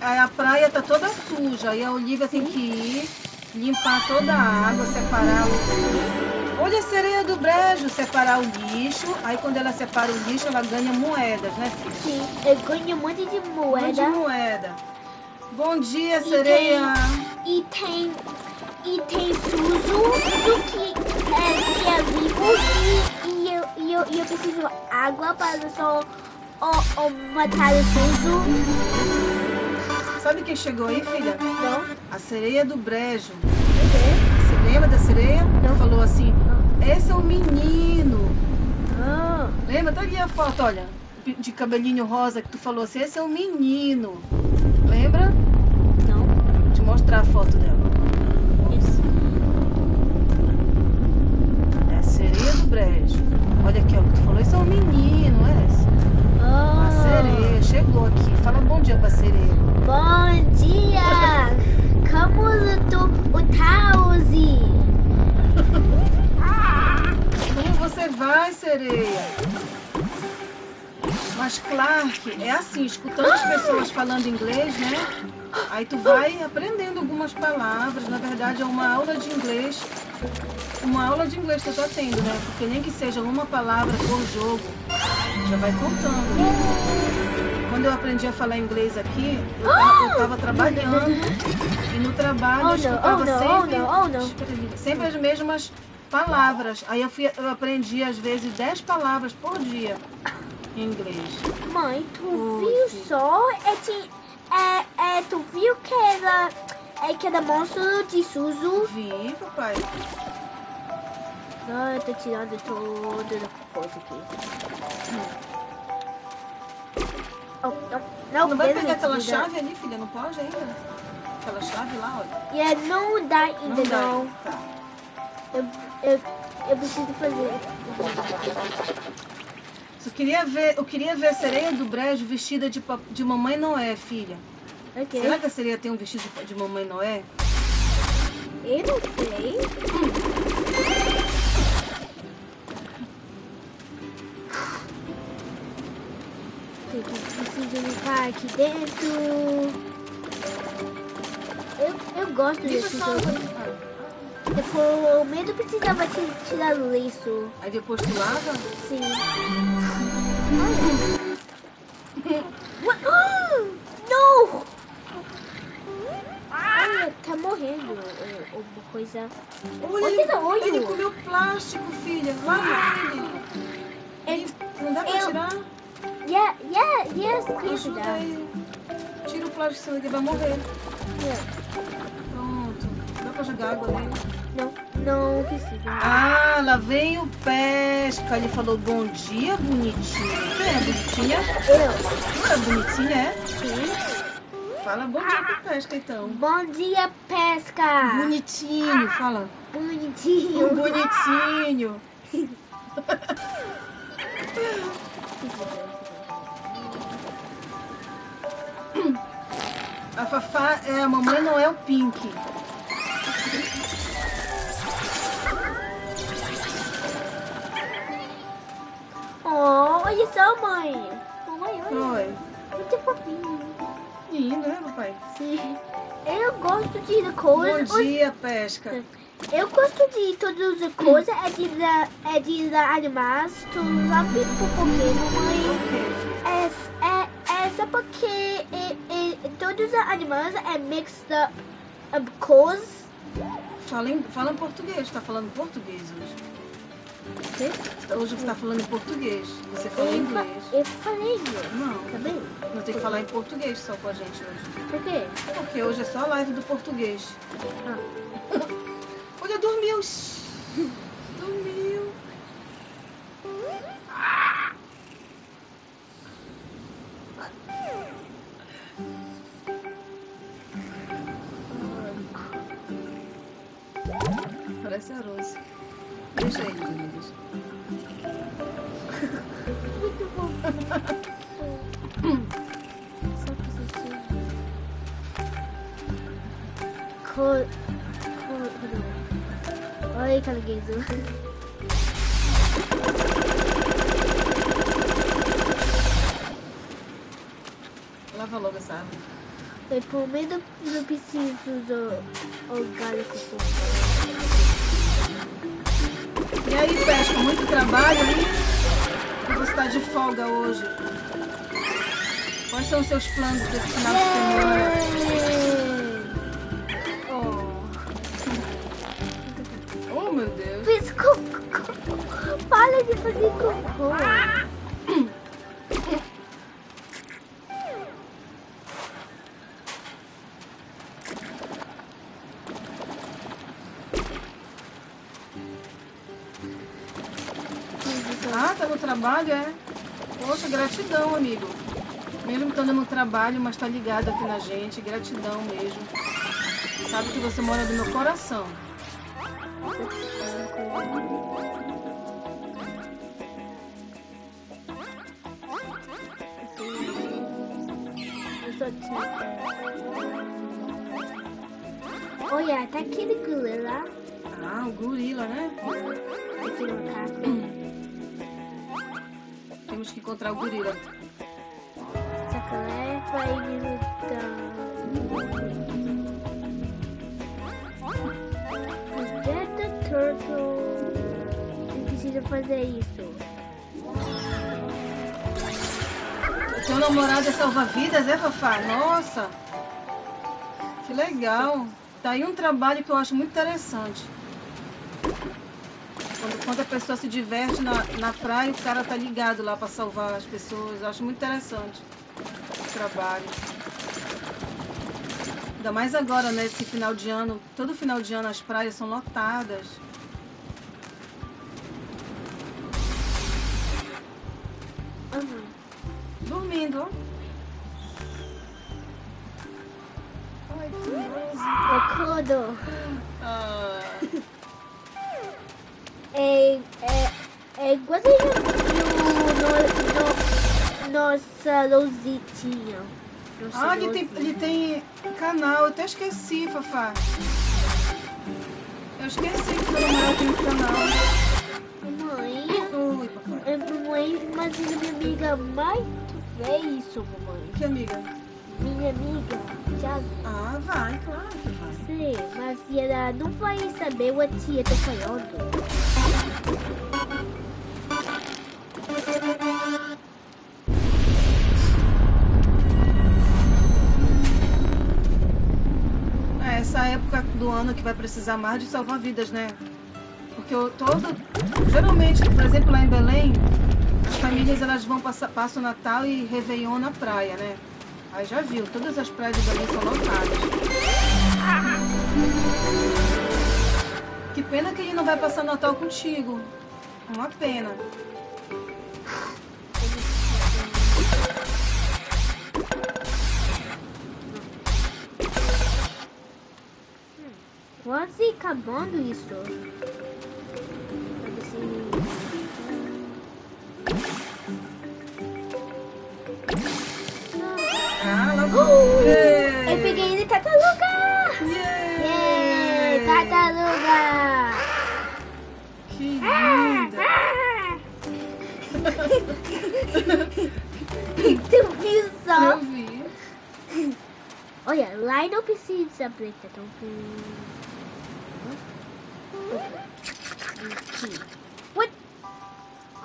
A praia tá toda suja. E a Olivia tem que ir, limpar toda a água, separar o. Olha a sereia do brejo, separar o lixo. Aí quando ela separa o lixo, ela ganha moedas, né, filha? Sim, eu ganho um monte de Um monte de moeda. moeda. Bom dia, E sereia. E tem. E tem Suzu, Suzu que é, que é vivo e, e, eu, e, eu, e eu preciso água para só matar o Suzu. Sabe quem chegou aí, filha? Não? A sereia do brejo. Você lembra da sereia? Não. Falou assim, esse é o menino. Ah, Lembra? Tá ali a foto, olha. O de, cabelinho rosa que tu falou assim, esse é um menino. Lembra? Não. Vou te mostrar a foto dela. Esse. É a sereia do brejo. Olha aqui, ó, que tu falou, esse é um menino, é essa. A Oh. sereia chegou aqui. Fala bom dia pra sereia. Bom dia! Como tu Tauzi? Como você vai, sereia? Mas Clark, é assim, escutando as pessoas falando inglês, né? Aí tu vai aprendendo algumas palavras. Na verdade, é uma aula de inglês. Uma aula de inglês que eu tô tendo, né? Porque nem que seja uma palavra por jogo, já vai contando. Quando eu aprendi a falar inglês aqui, eu tava, eu tava trabalhando e no trabalho Oh, eu escutava oh, sempre, oh, não. sempre as mesmas palavras. Aí eu, fui, eu aprendi às vezes 10 palavras por dia em inglês. Mãe, tu Oi, viu só? É, ti- é, é, tu viu que era, é que era monstro de Suzu? Vi, papai. Não, eu tô tirando toda a coisa aqui. Oh, não, não, Não vai pegar aquela chave ali, filha? Não pode ainda? Aquela chave lá, olha. Yeah, não dá ainda Não dá. não. Tá. Eu, eu, eu preciso fazer. Eu queria ver, eu queria ver a sereia do brejo vestida de, de mamãe Noé, filha. Ok. Será que a sereia tem um vestido de mamãe Noé? Eu não sei. Eu preciso limpar aqui dentro. Eu, eu gosto Deixa desse jogo. Depois, o medo precisava ti- tirar o lenço. Aí depois tu lava? Sim. Olha. Não! Olha, tá morrendo uh, alguma coisa. Olha, Olha ele, olho. ele comeu plástico, filha. Lava ele. Eu- Não dá pra eu- tirar? Yeah, yeah, yes, dá. ele. Tira o plástico, ele vai morrer. Yeah. Pronto. Dá pra jogar água nele? Não, não precisa. Ah, lá vem o pesca. Ele falou bom dia, bonitinha. Quem é bonitinha? Eu, Não é bonitinha, é? sim. Fala bom dia pro pesca, então. Bom dia, pesca. Bonitinho, fala. Bonitinho. Bonitinho. A Fafá é a mamãe Noel Pink. Oh, olha só, mãe. Mãe, olha. Oi. Muito fofinho. Lindo, né, papai? Sim. Eu gosto de coisas. Bom dia, pesca. Eu gosto de todas as coisas. É de, é de animais. Tu sabe por quê, mamãe? É, é, é só porque é, é, todos os animais é mixed up cores. Fala em, fala em português. Tá falando português hoje. Hoje você tá falando em português. Você falou em inglês. eu falei inglês, Não, tá bem? não tem que falar em português só com a gente hoje. Por quê? Porque hoje é só a live do português. Ah. Olha, dormiu. Dormiu. Parece a Rose. Deixa Júlia, deixa. Muito bom. Só preciso. Cor. Cor. Oi, caranguejo. Lava logo essa árvore. Eu por medo não preciso do orgânico. E aí, Pesca, muito trabalho? Ou você está de folga hoje? Quais são os seus planos para esse final de semana? Oh. Oh, meu Deus. Fiz cocô. Para de fazer cocô. Gratidão, amigo. Mesmo estando no trabalho, mas tá ligado aqui na gente. Gratidão mesmo. Sabe que você mora no meu coração. Olha, tá aquele gorila Ah, o gorila, né? aqui no que encontrar o gorila. Eu preciso fazer isso. O teu namorado é salva-vidas, é, Fafá? Nossa! Que legal! Tá aí um trabalho que eu acho muito interessante. Quando, quando a pessoa se diverte na, na praia, o cara tá ligado lá para salvar as pessoas. Eu acho muito interessante o trabalho. Ainda mais agora, nesse final de ano. Todo final de ano as praias são lotadas. Uhum. Dormindo, ó. Ai, que. Ah, É, é, é igual você já viu no, no, nossa Rositinha. Nossa Ah, ele tem, ele tem canal, eu até esqueci, Fafá. Eu esqueci que meu namorado tem um canal. Mamãe, Oi, papai. é, mamãe, mas a minha amiga mais vê isso, mamãe. Que amiga? Minha amiga, já Ah, vai, claro que vai. sei, mas ela não vai saber o que eu tô falando. É essa época do ano que vai precisar mais de salva-vidas, né? Porque eu todo. Geralmente, por exemplo, lá em Belém, as famílias elas vão passar passam o Natal e Réveillon na praia, né? Já viu, todas as praias Belém são lotadas. Que pena que ele não vai passar Natal contigo. Uma pena. Quase acabando isso. Tu viu Eu só? vi. Olha, lá não precisa preta, então... Aqui. What?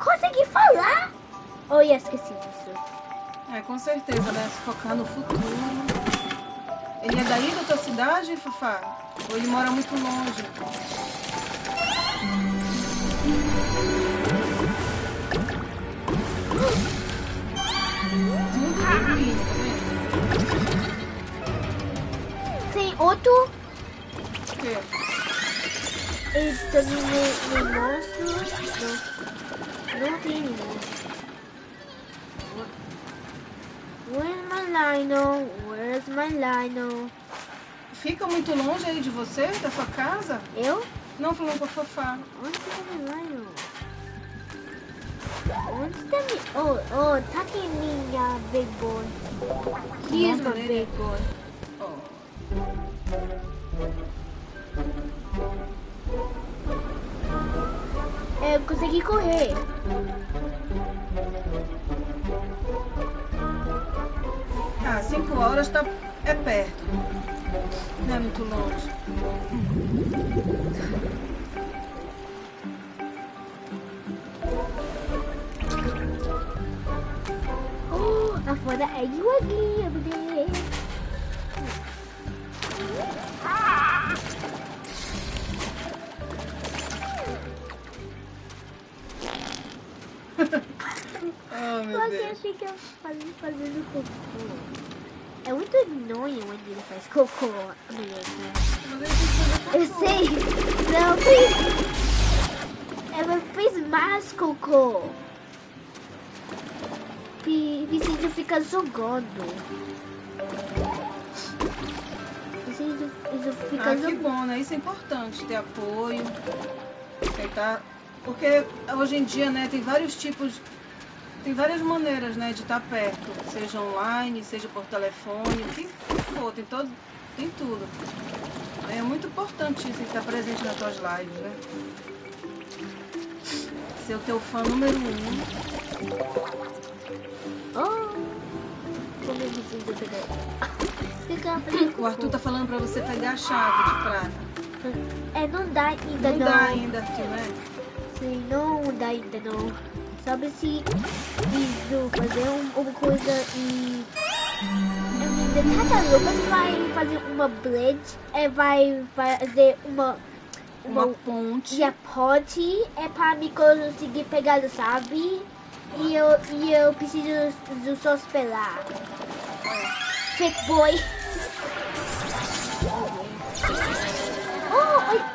Consegui falar? Oh, yeah, esqueci disso. É, com certeza, né? Se focar no futuro. Ele é daí da tua cidade, Fafá? Ou ele mora muito longe? Tem outro... quê? Ele também me mostra... Não, não tem monstro. Where's my Lino? Where's my Lino? Fica muito longe aí de você, da sua casa? Eu? Não, falando com a Fafá. Onde está meu Lino? Onde está mi... Oh, oh, tá aqui minha big boy. Here's Nome my big boy. Oh. Eu consegui correr. Ah, cinco horas tá, é perto. Não é muito longe. Oh, afora é de Waggy, bebê. Oh, meu Você Deus. fica fazendo, fazendo cocô. É muito annoying quando ele faz cocô, amiga. Mas ele tem que fazer Eu cocô. sei. Não, fez. Ela fez mais preciso ficar jogando. Preciso ficar Ah, que bom, né? Isso é importante, ter apoio. Tentar. Porque hoje em dia, né, tem vários tipos. Tem várias maneiras, né, de estar perto. Seja online, seja por telefone, o que for, tem todo. Tem tudo. É muito importante isso, estar presente nas tuas lives, né? Ser o teu fã número um. Oh, como eu preciso pegar. Fica O Arthur tá falando pra você pegar a chave de prata. É, não dá ainda Não não. dá ainda, Arthur, né? Sim, não dá ainda não. Sabe se preciso fazer um- uma coisa e. De cada roupa vai fazer uma blade, é, vai fazer uma. Uma Uma, ponte. e a ponte é para me conseguir pegar, sabe? E eu, e eu preciso de só esperar. Fake boy. Oh, ai,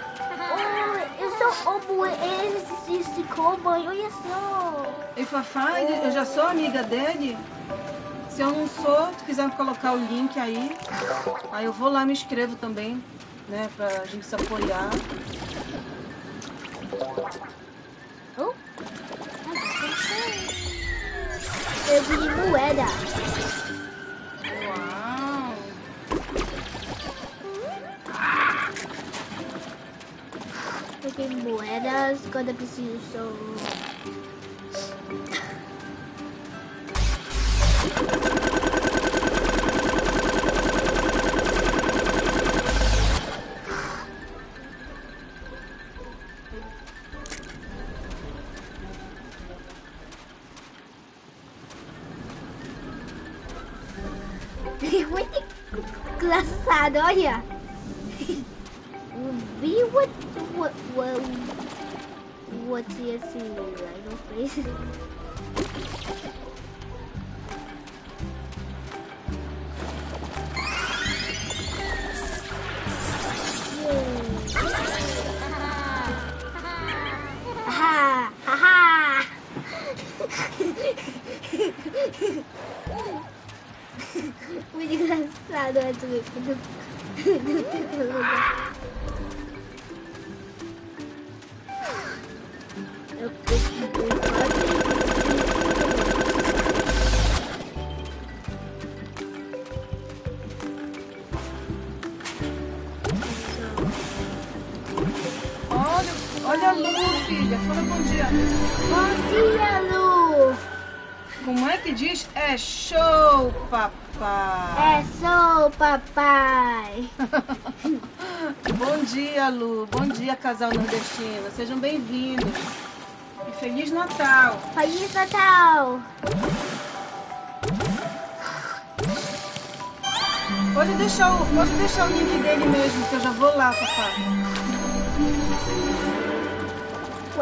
oh, eu sou homo, esse, esse cowboy, olha só. E Fafá, ele- eu já sou amiga dele. Se eu não sou, tu quiser colocar o link aí, aí eu vou lá me inscrevo também, né? Pra gente se apoiar. Oh. Eu vi moeda. Uau! Peguei moedas quando eu preciso. Engraçado, olha.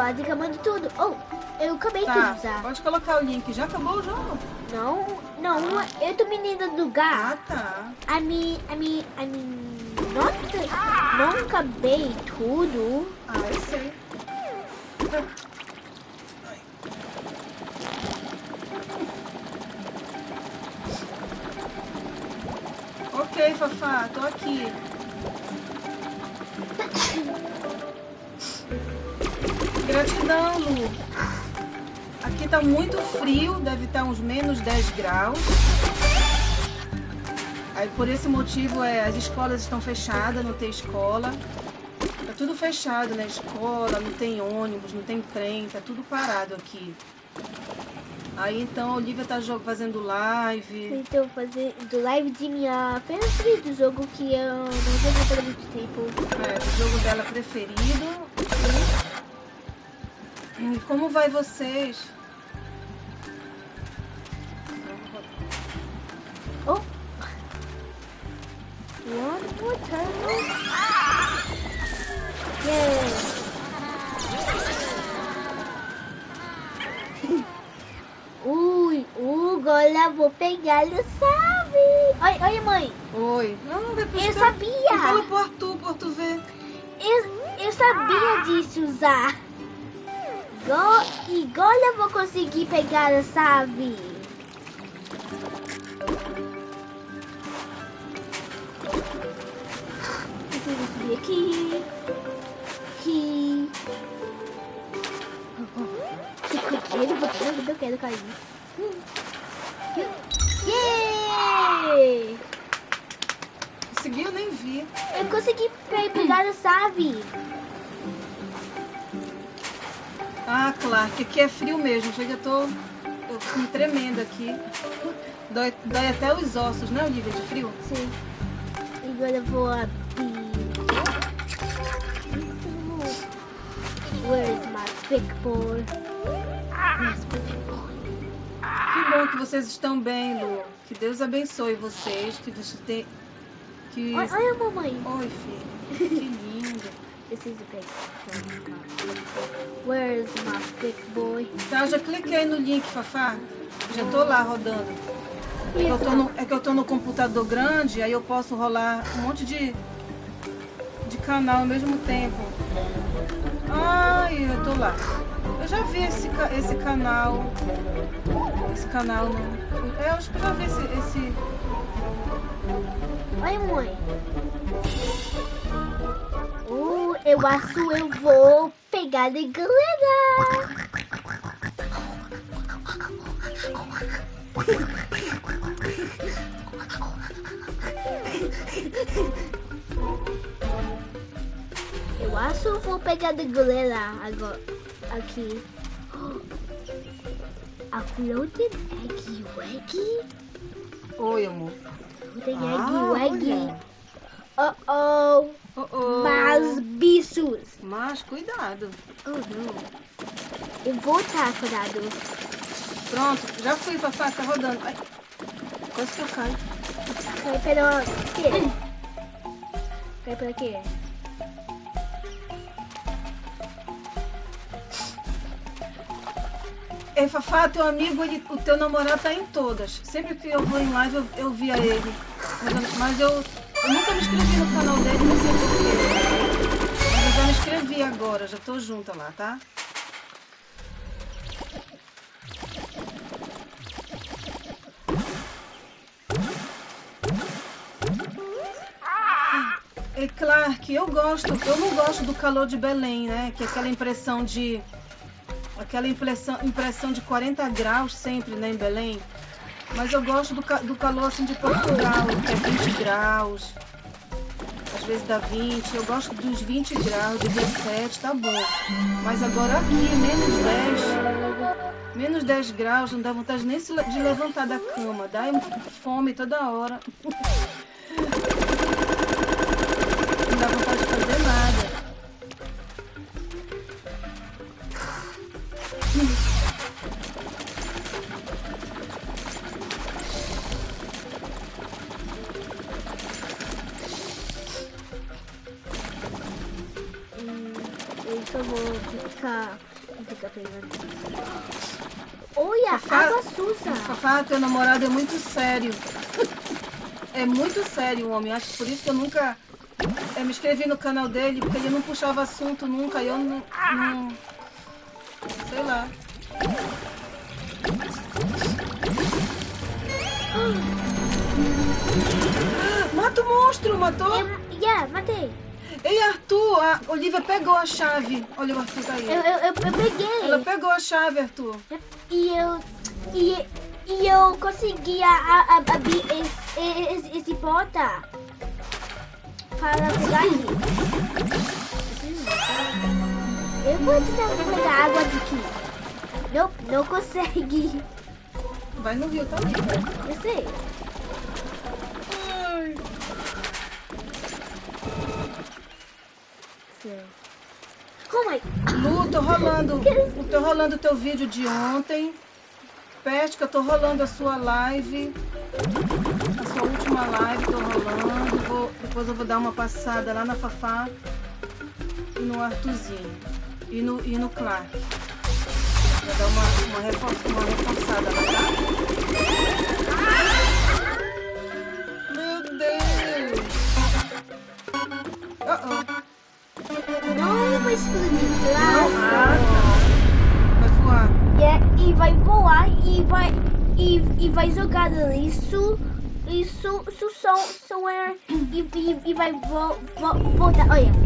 Quase acabando tudo. Oh, eu acabei de Tá, usar. pode colocar o link. Já acabou o jogo? Não, não, eu tô menina do lugar. Ah, tá. I mean, I mean, I mean, não, não acabei tudo. Ah, eu sei. Ok, Fafá, tô aqui. Tá muito frio, deve estar uns menos 10 graus. Aí por esse motivo é, as escolas estão fechadas, não tem escola. Tá tudo fechado, né? Escola, não tem ônibus, não tem trem, tá tudo parado aqui. Aí então a Olivia tá fazendo live. Então, fazer do live de minha favorite do jogo que eu não joguei por muito tempo. É, o jogo dela preferido. E como vai vocês? One more turtle. Yeah! Ui, o agora vou pegar o sabe. Oi, oi, mãe. Oi. Não, depois Eu sabia. Fala pro Arthur, pro Arthur ver. Eu, eu sabia disso usar. Go, e agora eu vou conseguir pegar a chave. Eu vou subir aqui. Aqui. Que coqueiro, eu quero cair. Yay! Conseguiu? Nem vi. Eu consegui pe- pegar a chave. Ah, Clark, aqui é frio mesmo. Chega, eu tô, eu tô me tremendo aqui. Dói, dói até os ossos, né, Olivia, de frio? Sim. Agora eu vou abrir. Where's my big boy? Where's my big boy? Que bom que vocês estão bem, Lu. Que Deus abençoe vocês. Que Deus te... que... Olha, olha a mamãe. Oi, filho. Que lindo. Big boy. Where's my big boy? Tá, eu já cliquei no link, Fafá. Já tô lá rodando. É que, eu tô no, é que eu tô no computador grande, aí eu posso rolar um monte de, de canal ao mesmo tempo. Ai, eu tô lá. Eu já vi esse, esse canal. Esse canal no. É, eu acho que eu já vi esse. esse... Olha, mãe. Oh, eu acho que eu vou pegar de galera. Eu acho que eu vou pegar de galera agora. Aqui. Uploaded Eggy Waggy? Oi, amor. Tem Ah, Eggy Waggy. Oh oh. Oh, oh. Mas bichos. Mas cuidado. Oh não. Eu vou estar cuidado. Pronto, já fui, Fafá, tá rodando. Ai, quase que eu caio. Cai pelo quê? Cai pelo quê? Ei, Fafá, teu amigo, ele- o teu namorado tá em todas. Sempre que eu vou em live, eu, eu via ele. Mas, eu- mas eu, eu nunca me inscrevi no canal dele, não sei porquê. Mas eu já me inscrevi agora, já tô junta lá, tá? É claro que eu gosto, eu não gosto do calor de Belém, né? Que é aquela impressão de aquela impressão, impressão de 40 graus sempre, né, em Belém. Mas eu gosto do, do calor assim de Portugal, que é 20 graus. Às vezes dá 20. Eu gosto dos 20 graus, de 17, tá bom. Mas agora aqui, menos 10. Menos 10 graus, não dá vontade nem de levantar da cama. Dá fome toda hora. ficar pegando. Olha, Fafá- água suja. Fafá, teu namorado é muito sério. É muito sério o homem. Acho que por isso que eu nunca eu me inscrevi no canal dele, porque ele não puxava assunto nunca. E eu não, não. Sei lá. Mata o monstro, matou? Eu, yeah, matei. Ei, Arthur, a Olivia pegou a chave. Olha o Arthur tá aí. Eu, eu, eu, peguei. Ela pegou a chave, Arthur. E eu. E, e eu consegui a, a, a- abrir esse, esse, esse porta para pegar aqui. Eu vou tentar pegar água daqui. Não, não consegue. Vai no rio, tá ali. Eu sei. Ai. Oh my. Lu, tô rolando, tô rolando o teu vídeo de ontem. Pesca, tô rolando a sua live. A sua última live, tô rolando. Vou- depois eu vou dar uma passada lá na Fafá e no Artuzinho. E no, e no Clark. Vou dar uma, uma, refor- uma reforçada lá, tá? Meu Deus! Uh -oh. Vai explodir lá. Vai voar. É, e vai voar e vai e, e vai jogar isso isso, isso só, só é e, e, e vai vo, vo, voltar. Olha.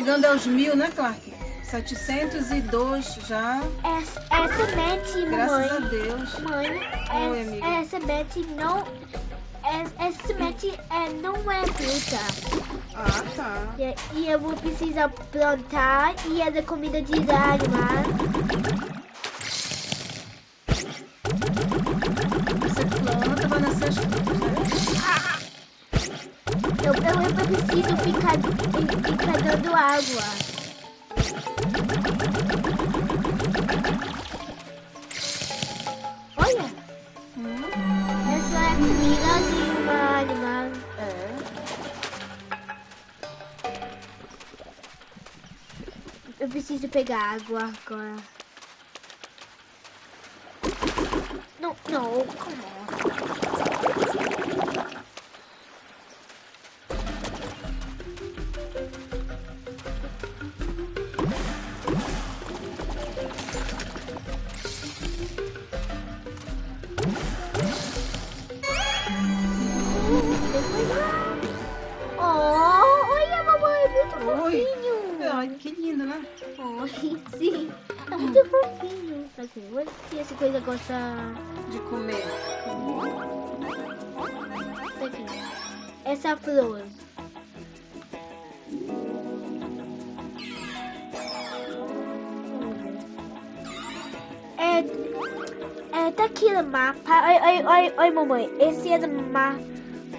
Chegando aos mil, né, Clark? 702 já. É, é semente, Graças a mamãe. Deus. Mãe, Oi, amiga. é, é semente, não. É, é semente, é, não é fruta. Ah, tá. E, e eu vou precisar plantar e é da comida de animais. Preciso ficar, ficar dando água. Olha, Hum, essa é a comida de uma animal. Eu preciso pegar água agora. Não, não, come fofinho. Ai, que lindo, né? Oi, sim. É muito fofinho. Ok, vamos ver se essa coisa gosta. De comer. Isso aqui. Essa flor. É. É daquele mapa. Oi, oi, oi, oi, mamãe. Esse é do ma,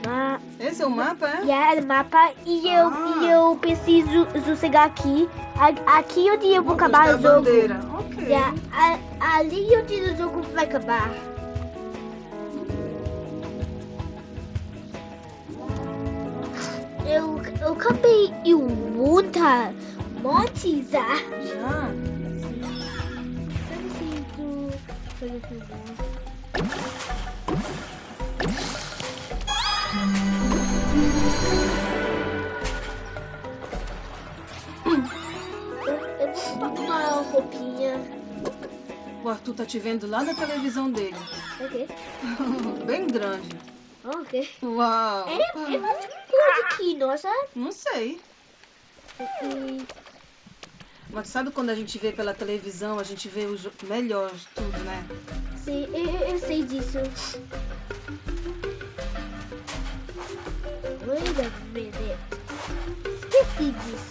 ma, Esse é o mapa, é? Yeah, é do mapa e eu, Ah. e eu preciso sossegar aqui. Aqui onde eu vou acabar o jogo. bandeira. Ok. Yeah, a- ali onde o jogo vai acabar. Eu, eu acabei em muita montes. Ah. Já? Eu preciso fazer tudo. Uma roupinha. O Arthur tá te vendo lá na televisão dele. Ok. Bem grande. Ok. Uau. É, é muito grande aqui, nossa. Não sei. E- Mas sabe quando a gente vê pela televisão, a gente vê os melhores tudo, né? Sim, eu, eu- eu sei disso. Wait a minute. Esqueci disso.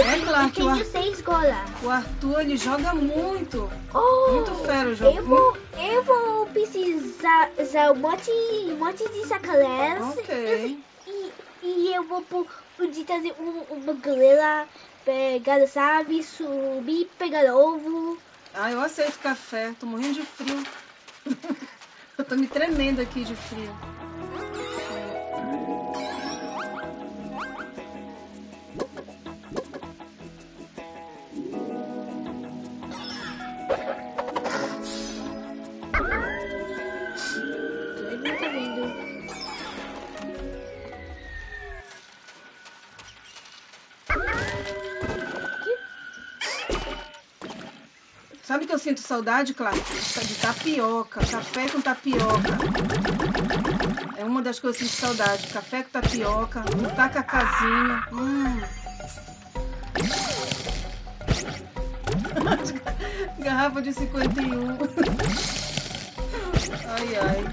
É claro que o, Tenho Ar- seis escola. o Arthur ele joga muito. Oh, Muito fera o jogo. Eu vou, eu vou precisar usar um monte, um monte de sacolés. Ok. E, e eu vou po- poder trazer um, uma galera, pegar, sabe, subir, pegar ovo. Ah, eu aceito café. Tô morrendo de frio. eu tô me tremendo aqui de frio. Sinto saudade, Clara? De tapioca. Café com tapioca. É uma das coisas que eu sinto saudade. Café com tapioca. Um tacacazinho. Hum. Garrafa de 51. Ai, ai.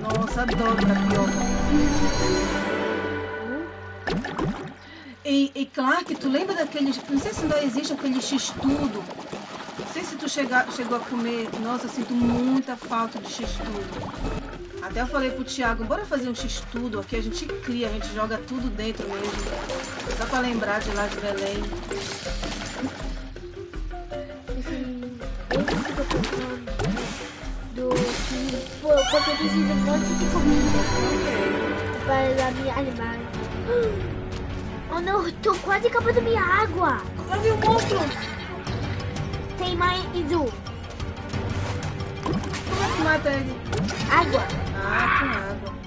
Nossa, adoro tapioca. E, e Clark, tu lembra daquele. Não sei se ainda existe aquele x-tudo. Não sei se tu chega, chegou a comer. Nossa, sinto muita falta de x-tudo. Até eu falei pro Thiago, bora fazer um x-tudo aqui, a gente cria, a gente joga tudo dentro mesmo. Só pra lembrar de lá de Belém. Do que eu preciso de um monte de comida para a minha. Oh não, tô quase acabando minha água. Lá vem o monstro! Tem mais um. Como é que mata ele? Água. Ah, com água.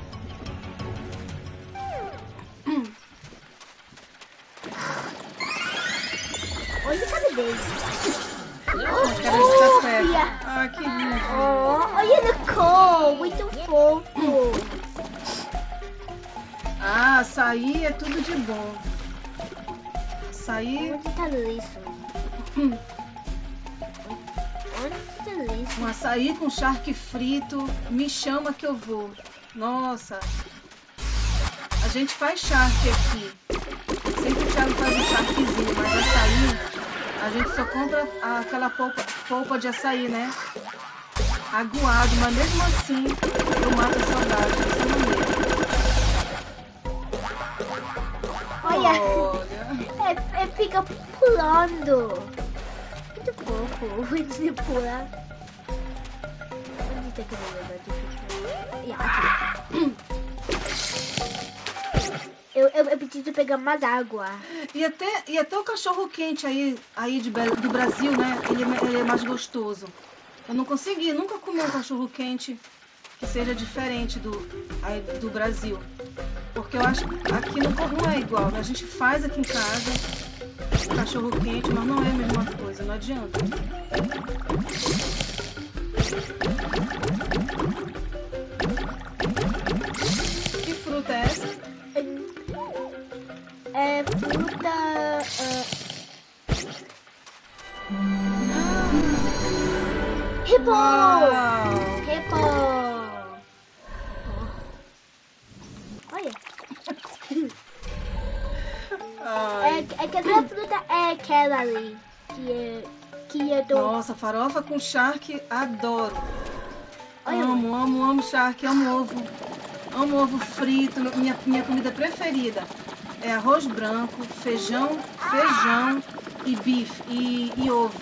Olha a cara dele. Cara de café. Olha. Ah, que lindo. Oh, olha cor, muito fofo. Ah, açaí é tudo de bom. Açaí, Onde tá liso? hum, Onde tá um açaí com charque frito. Me chama que eu vou. Nossa. A gente faz charque aqui. Sempre o Thiago faz um charquezinho, mas açaí, a gente só compra aquela polpa, polpa de açaí, né? Aguado, mas mesmo assim eu mato a saudade dessa maneira. Olha, Olha. É, é, fica pulando. Muito antes de pular. Onde tá que eu. Eu, eu, preciso pegar mais água. E até, e até o cachorro quente aí, aí de, do Brasil, né? Ele, é ele é mais gostoso. Eu não consegui nunca comer um cachorro quente que seja diferente do, aí do Brasil. Porque eu acho que aqui no Cor não é igual. né? A gente faz aqui em casa cachorro quente, mas não é a mesma coisa, não adianta. Que fruta é essa? É fruta. Uh... Uau! Hippo! É, é essa fruta é aquela ali. Que, é, que eu tô. Nossa, farofa com charque, adoro. Olha, amo, amo, amo charque, amo ovo. Amo ovo frito, minha, minha comida preferida. É arroz branco, feijão, feijão e bife e, e ovo.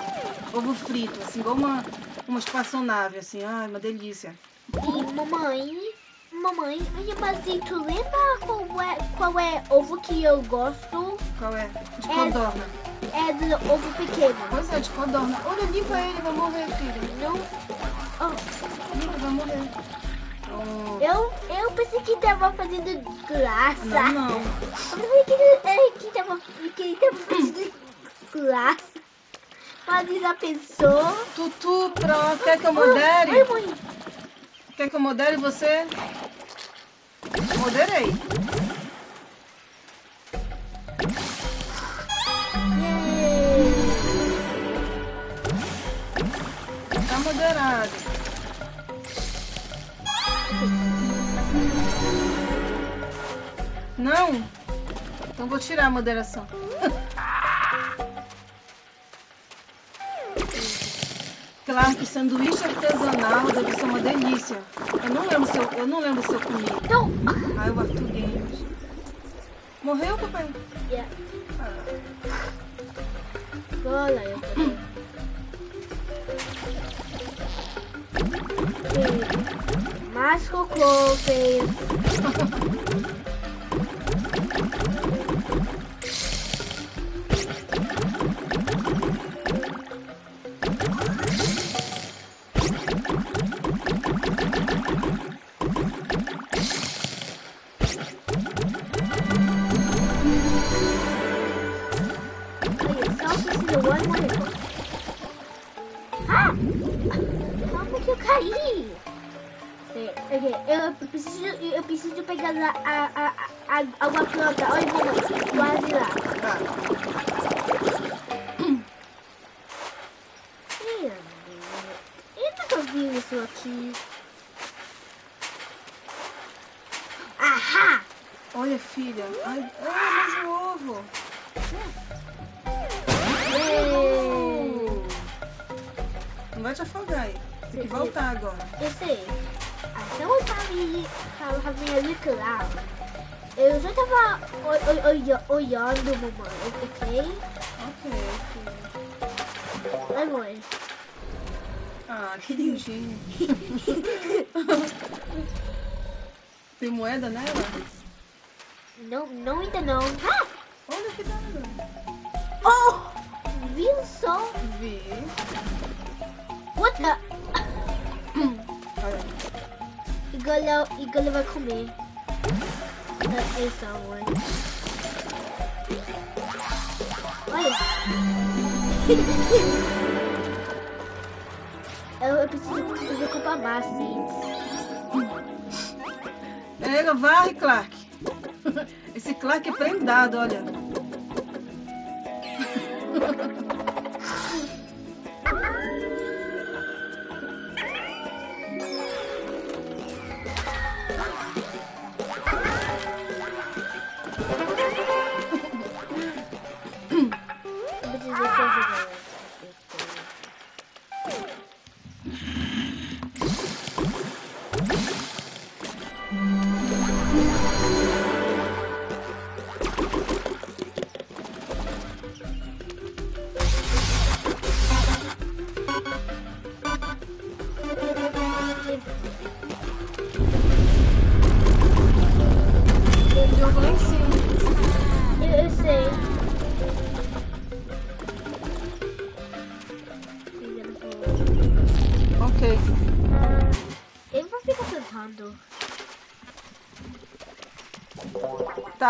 Ovo frito, assim, igual uma, uma espaçonave, assim, ai, uma delícia. E mamãe, mamãe, mas tu lembra qual é, qual é ovo que eu gosto? Qual é? De É. codorna. É do ovo pequeno. Pois é, de codorna. Olha, limpa ele, vai morrer, filho. Não. Oh, Limpa, vai morrer. Oh, eu, eu pensei que tava fazendo graça. não, não. Eu pensei que, é, que, tava, que tava fazendo graça. Mas já pensou? Tutu, pronto. Quer que eu Oi, modere? mãe. Quer que eu modere você? Moderei. Moderado. Não? Então vou tirar a moderação. Claro que sanduíche artesanal deve ser uma delícia. Eu não lembro se eu, eu não lembro se eu comi. Não. Ai, o Arthur Games. Morreu, papai? Yeah. Ah, Olha, eu. Sim. Mais cocô eu preciso, eu preciso pegar a, a, a, a, uma planta. Olha, mamãe, quase lá. Ih, amigo, Eu vi isso aqui. Ahá! Olha, filha. Ai, ah, mais um ovo. Não vai te afogar aí. Tem que voltar agora. Eu sei. Até eu tava, tava me lá. Eu já tava ol- ol- olha- olhando, mamãe, ok? Ok, filha. Oi, mãe. Ah, que lindinho. Tem moeda nela? Não, não ainda não. Ah! Olha que dado. Oh! Viu só? Vi. What the... Olha. Igor, Igor vai comer. Uh, esse one. Olha. eu, eu preciso, preciso comprar mais seeds. Pega, vai, Clark. Esse Clark é prendado, olha.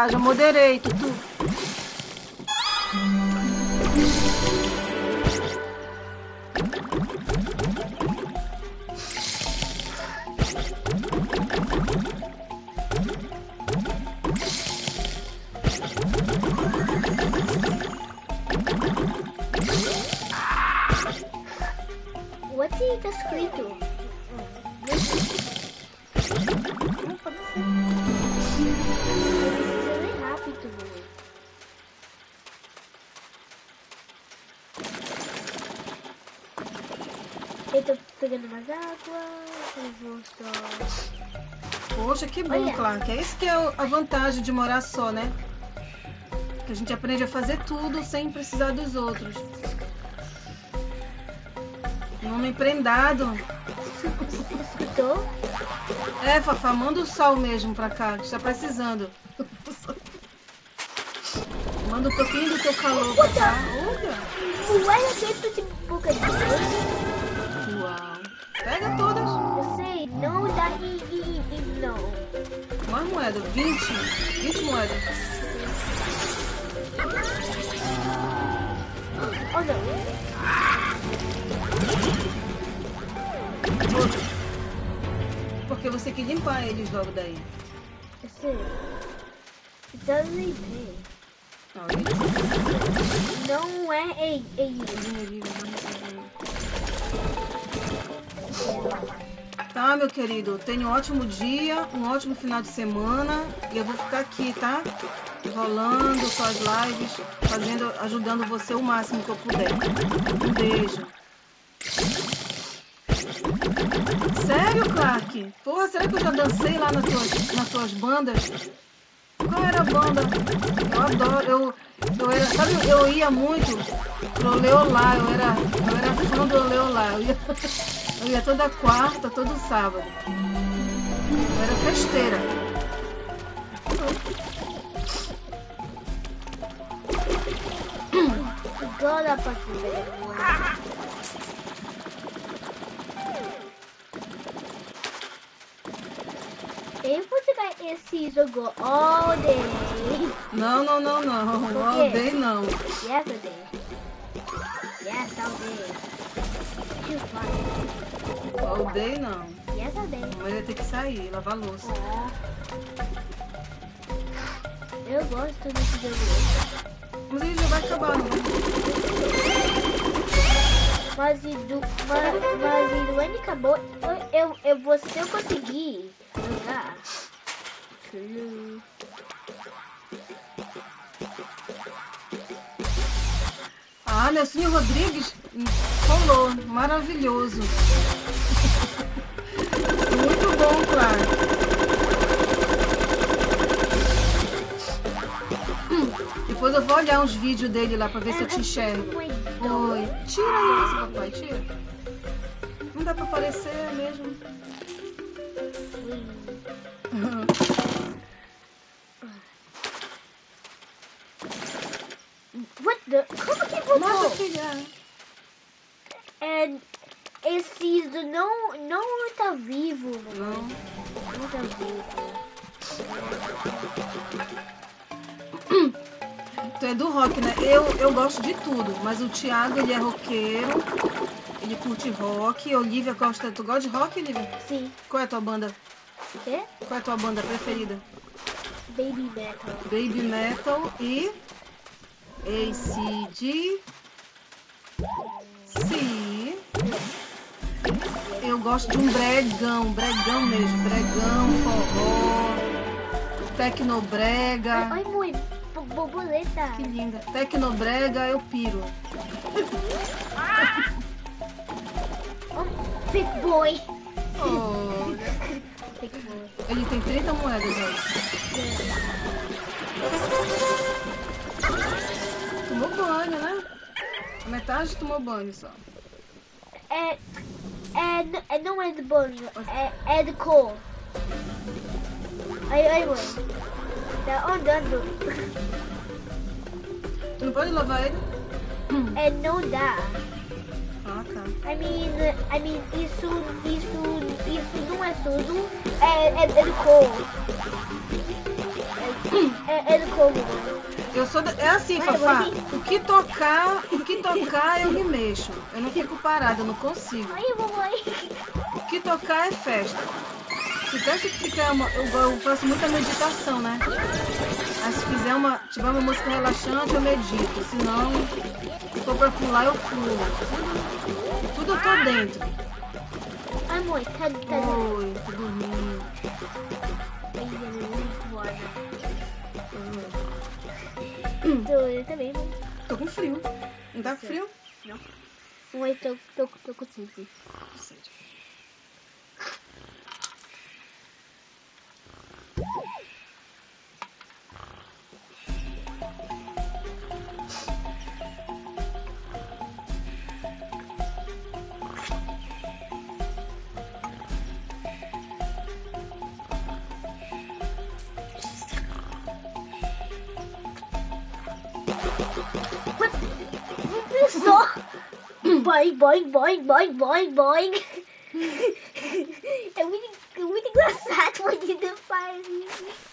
Já moderei, Tutu. Que bom, Olha. Clark. É isso que é a vantagem de morar só, né? Que a gente aprende a fazer tudo sem precisar dos outros. Um homem prendado. Escutou? É, Fafá, manda o sol mesmo pra cá, que está precisando. Manda um pouquinho do teu calor pra cá. Olha! Dentro de boca de Mais moeda, 20. 20 moedas. Não. Porque você quer limpar eles logo daí. Eu sei. It doesn't pay. Não, eles Não é ei, ei. Tá, meu querido, tenha um ótimo dia, um ótimo final de semana e eu vou ficar aqui, tá? Rolando suas lives, fazendo, ajudando você o máximo que eu puder. Um beijo. Sério, Clark? Porra, será que eu já dancei lá nas tuas, nas tuas bandas? Qual era banda? Eu adoro, eu, eu era, sabe, eu ia muito pro Leolá, eu era, eu era fã do Leolá, eu ia, eu ia toda quarta, todo sábado. Eu era festeira. Agora pra vou jogar esse jogo all day. Não, não, não, não, quê? odeio não. Yes, all day. Yes, all day. Fun. Odeio não. Yes, all day. Mas eu ter que sair, lavar louça. Eu gosto desse jogo. Mas ele já vai acabar, não vai? Mas e do, mas, mas do ano acabou, eu, eu, eu vou, se eu conseguir. Hello. Ah, Nelsinho Rodrigues rolou. Maravilhoso. Muito bom, claro. Depois eu vou olhar uns vídeos dele lá pra ver se eu te enxergo. Oi. Oi. Tira isso, papai, tira. Não dá pra aparecer mesmo. What the? Como que voltou? Mostra, filha. É, esse não, não tá vivo, Não. Não tá vivo. Tu é do rock, né? Eu, eu gosto de tudo, mas o Thiago, ele é roqueiro, ele curte rock. Olivia gosta... Tu gosta de rock, Olivia? Sim. Qual é a tua banda? O quê? Qual é a tua banda preferida? Baby Metal. Baby Metal e... ACD... Sim. Eu gosto de um bregão, bregão mesmo. Bregão, forró, tecnobrega. Mãe, bo- borboleta. Que linda. Tecnobrega, eu piro. Oh, big boy. Oh, Big boy. ele tem 30 moedas aí. Tomou banho, né? Metade tomou banho só. É, é, é, não é do banho, é, é do cor. Ai, ai, mãe. Tá andando. Tu não pode lavar ele? É, não dá. Ah, tá. I mean, I mean, isso, isso, isso não é tudo. É, é, é do cor. É, é, do cor, mãe. Eu sou da... É assim, Vai, Fafá. O que tocar, o que tocar eu me mexo. Eu não fico parada, eu não consigo. Ai, mamãe. O que tocar é festa. Se até se ficar uma, eu, eu faço muita meditação, né? Aí se fizer uma, tiver uma música relaxante, eu medito. Se não, se for pra pular, eu pulo. Tudo, tudo eu tô dentro. Mãe, tá, tá. Oi, tô dormindo. Tô eu também. Tô com frio. Não tá com frio? Mãe, tô, tô, tô com sede. Boing, boing, boing, boing, boing, boing. É we can go fat when you define me.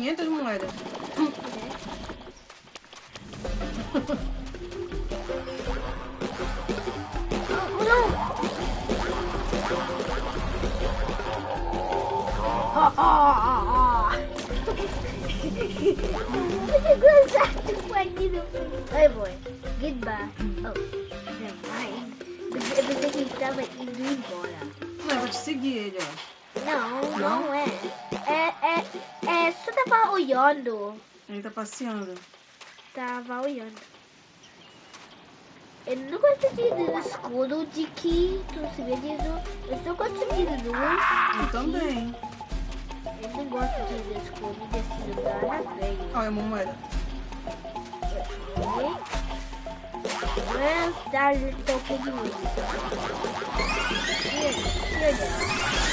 500 moedas. Oh, oh, oh, Oi, boy. Goodbye. Oh, never mind. Eu pensei que ele tava indo embora. Não, eu vou te seguir ele, ó. Não, Não? não é. É, é, é, só tava olhando. Ele tá passeando. Tava olhando. Eu não gosto de escuro de que tu se vê disso. Eu só gosto de luz. Eu de também. que- Eu não gosto de escuro desse lugar na velho. Olha uma moeda. Vamos dar um toque de música. E olhar.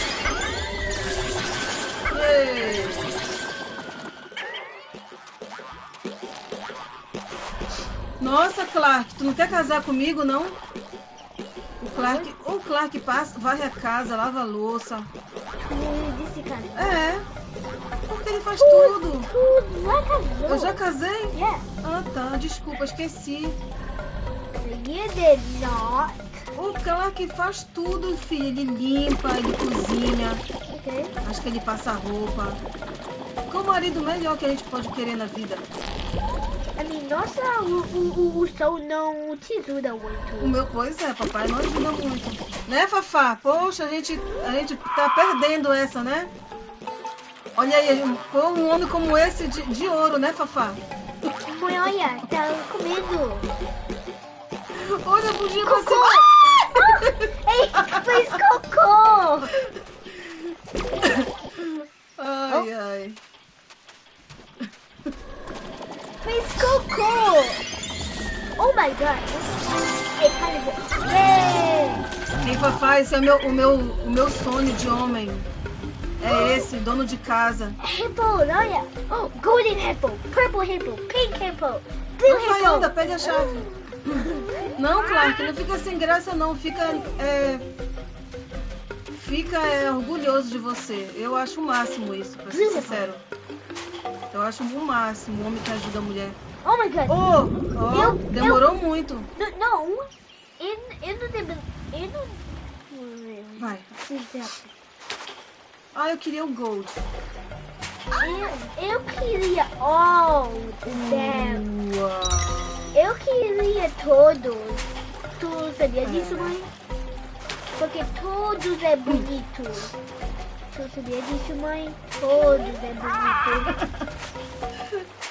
Nossa, Clark, tu não quer casar comigo, não? O Clark, o Clark passa, varre a casa, lava a louça. E disse cara. É, porque ele faz tudo. Tudo, não casou. Eu já casei? Yeah. Ah, tá, desculpa, esqueci. You did not. O Clark faz tudo, filho. Ele limpa, ele cozinha. Ok. Acho que ele passa roupa. Qual o marido melhor que a gente pode querer na vida? I mean, nossa, o, o, o som não te ajuda O muito. meu, pois é, papai não ajuda muito. Né, Fafá? Poxa, a gente, a gente tá perdendo essa, né? Olha aí, um homem como esse de, de ouro, né, Fafá? Mãe, olha, tá comendo. Olha, podia Cocô! você. Ei, fez cocô! Ai, ai. Fez cocô! Oh my god! Ei, Fafá, esse é o meu, o meu, o meu sonho de homem. É esse, dono de casa. Hippo, olha! Oh, golden hippo, purple hippo, pink hippo, blue Fafá, anda, hippo! pega a chave. Não, Clark, não fica sem graça não. Fica, é, fica é, orgulhoso de você. Eu acho o máximo isso, pra ser sincero. Eu acho o máximo o homem que ajuda a mulher. Oh my god! Oh, oh, Eu- demorou muito. N- Não, eu, eu não devo. Eu não. Vai. Ah, eu queria o gold. Eu, eu queria all them. Uau. Eu queria todos. Tu sabia disso, mãe? Porque todos é bonito. Tu sabia disso, mãe? Todos é bonito.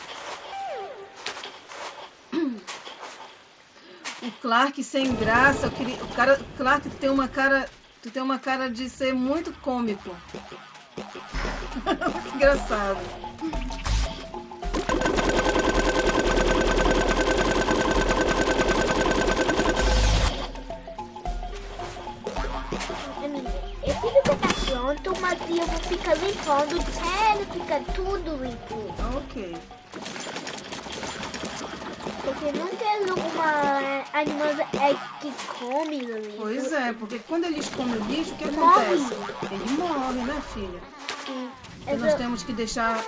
O Clark sem graça, eu queria, o cara, Clark tem uma cara, tu tem uma cara de ser muito cômico. Engraçado. Fica pronto, mas eu vou ficar limpando até ele ficar tudo limpo. Ok. Porque não tem alguma animal é que come ali. Pois é, porque quando eles comem o lixo, o que Morre. acontece? Ele morre, né, filha? Sim. E nós temos que deixar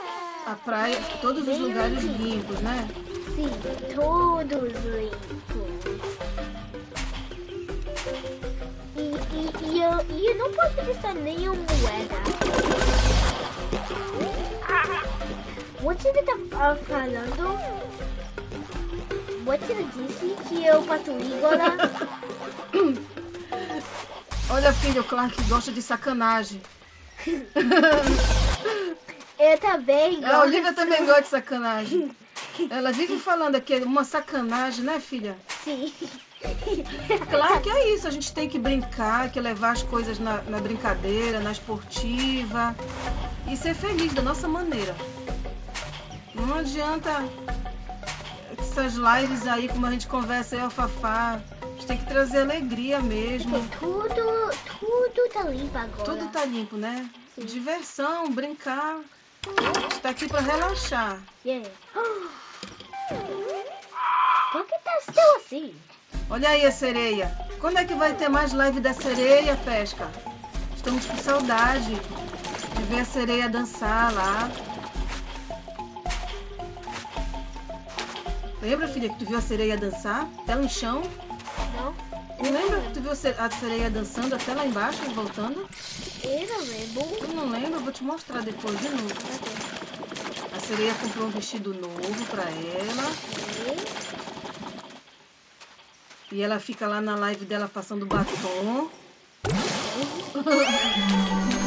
a praia, todos os lugares limpos, né? Sim, todos limpos. E, e, e, eu, e eu não posso deixar nenhuma moeda. Você está ah, falando? Você disse que eu agora? Olha, filha, o Clark gosta de sacanagem. Eu também A Olivia gosto. também gosta de sacanagem. Ela vive falando aqui, uma sacanagem, né, filha? Sim. Claro que é isso, a gente tem que brincar, que levar as coisas na, na brincadeira, na esportiva e ser feliz da nossa maneira. Não adianta essas lives aí, como a gente conversa aí, o Fafá. A gente tem que trazer alegria mesmo. Tudo, tudo tá limpo agora. Tudo tá limpo, né? Sim. Diversão, brincar. A gente tá aqui pra relaxar. Yeah. Por que tá tão assim? Olha aí a sereia. Quando é que vai ter mais live da sereia, Pesca? Estamos com saudade de ver a sereia dançar lá. Lembra, filha, que tu viu a sereia dançar? Até lá no chão? Não? Não lembra que tu viu a se- a sereia dançando até lá embaixo e voltando? Eu não lembro. Tu não lembra? Eu vou te mostrar depois de novo. A sereia comprou um vestido novo pra ela. E ela fica lá na live dela passando batom.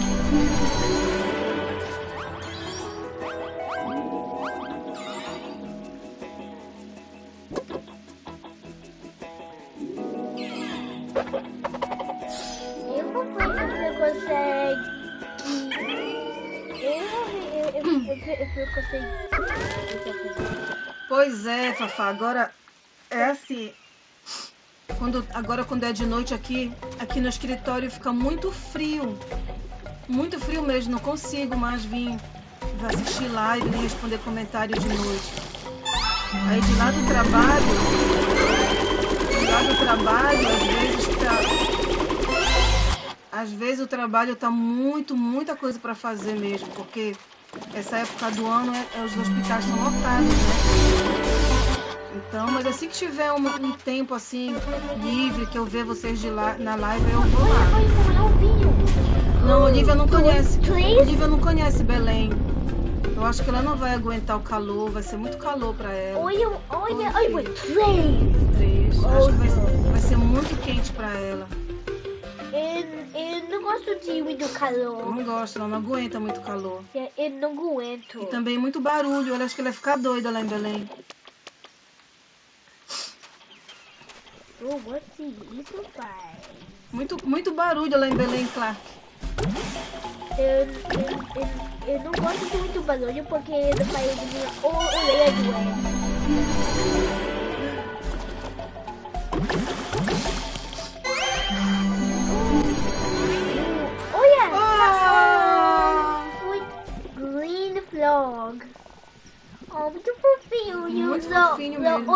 eu, eu, eu, eu. Pois é, Fafá. Agora é assim. Quando, agora quando é de noite aqui, aqui no escritório fica muito frio. Muito frio mesmo, não consigo mais vir assistir live nem responder comentário de noite. Aí de lá do trabalho, de lá do trabalho, às vezes tá. Às vezes o trabalho tá muito, muita coisa para fazer mesmo, porque essa época do ano é, é- os hospitais estão lotados, né? Então, mas assim que tiver um, um tempo assim livre, que eu ver vocês de lá, na live, eu vou lá. Não, Olivia não conhece. Olivia não conhece Belém. Eu acho que ela não vai aguentar o calor, vai ser muito calor pra ela. Olha, olha, olha. Três. Acho que vai, vai ser muito quente pra ela. Eu, eu não gosto de muito Eu calor. não gosto, não, não aguenta muito calor. Eu, eu não aguento. E também muito barulho. Eu acho que ela vai ficar doida lá em Belém. Oh, what's isso, pai? Muito, muito barulho lá em Belém, Clark. Eu, eu, eu, eu não gosto de muito barulho porque não faz minha orelha doer. Frog. Oh, muito fofinho. E Muito os fofinho o- mesmo.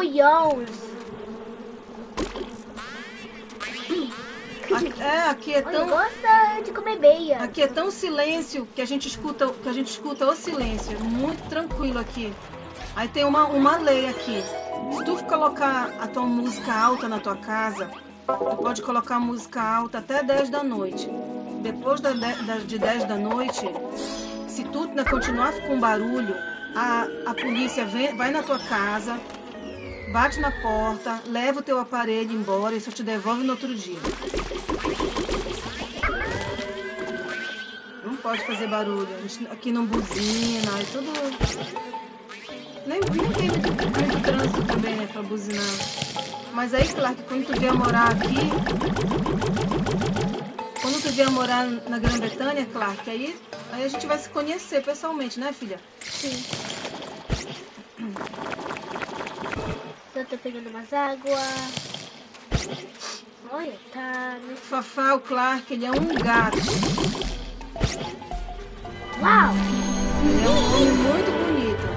Aqui- É, aqui é tão. gosta de comer beia. Aqui é tão silêncio que a gente escuta, que a gente escuta o silêncio. É muito tranquilo aqui. Aí tem uma, uma lei aqui. Se tu colocar a tua música alta na tua casa, tu pode colocar a música alta até 10 da noite. Depois da, de, de 10 da noite, se tu continuar com barulho, a, a polícia vem, vai na tua casa, bate na porta, leva o teu aparelho embora e só te devolve no outro dia. Não pode fazer barulho. Gente aqui não buzina, é tudo. Nem, nem tem muito trânsito também, né, pra buzinar. Mas aí, claro, que quando tu vier morar aqui. Quando tu vier morar na Grã-Bretanha, claro, que aí, aí a gente vai se conhecer pessoalmente, né, filha? Sim. Eu tô pegando umas águas. Olha, tá. Fafá, o Clark, ele é um gato. Uau! Ele é um homem muito bonito.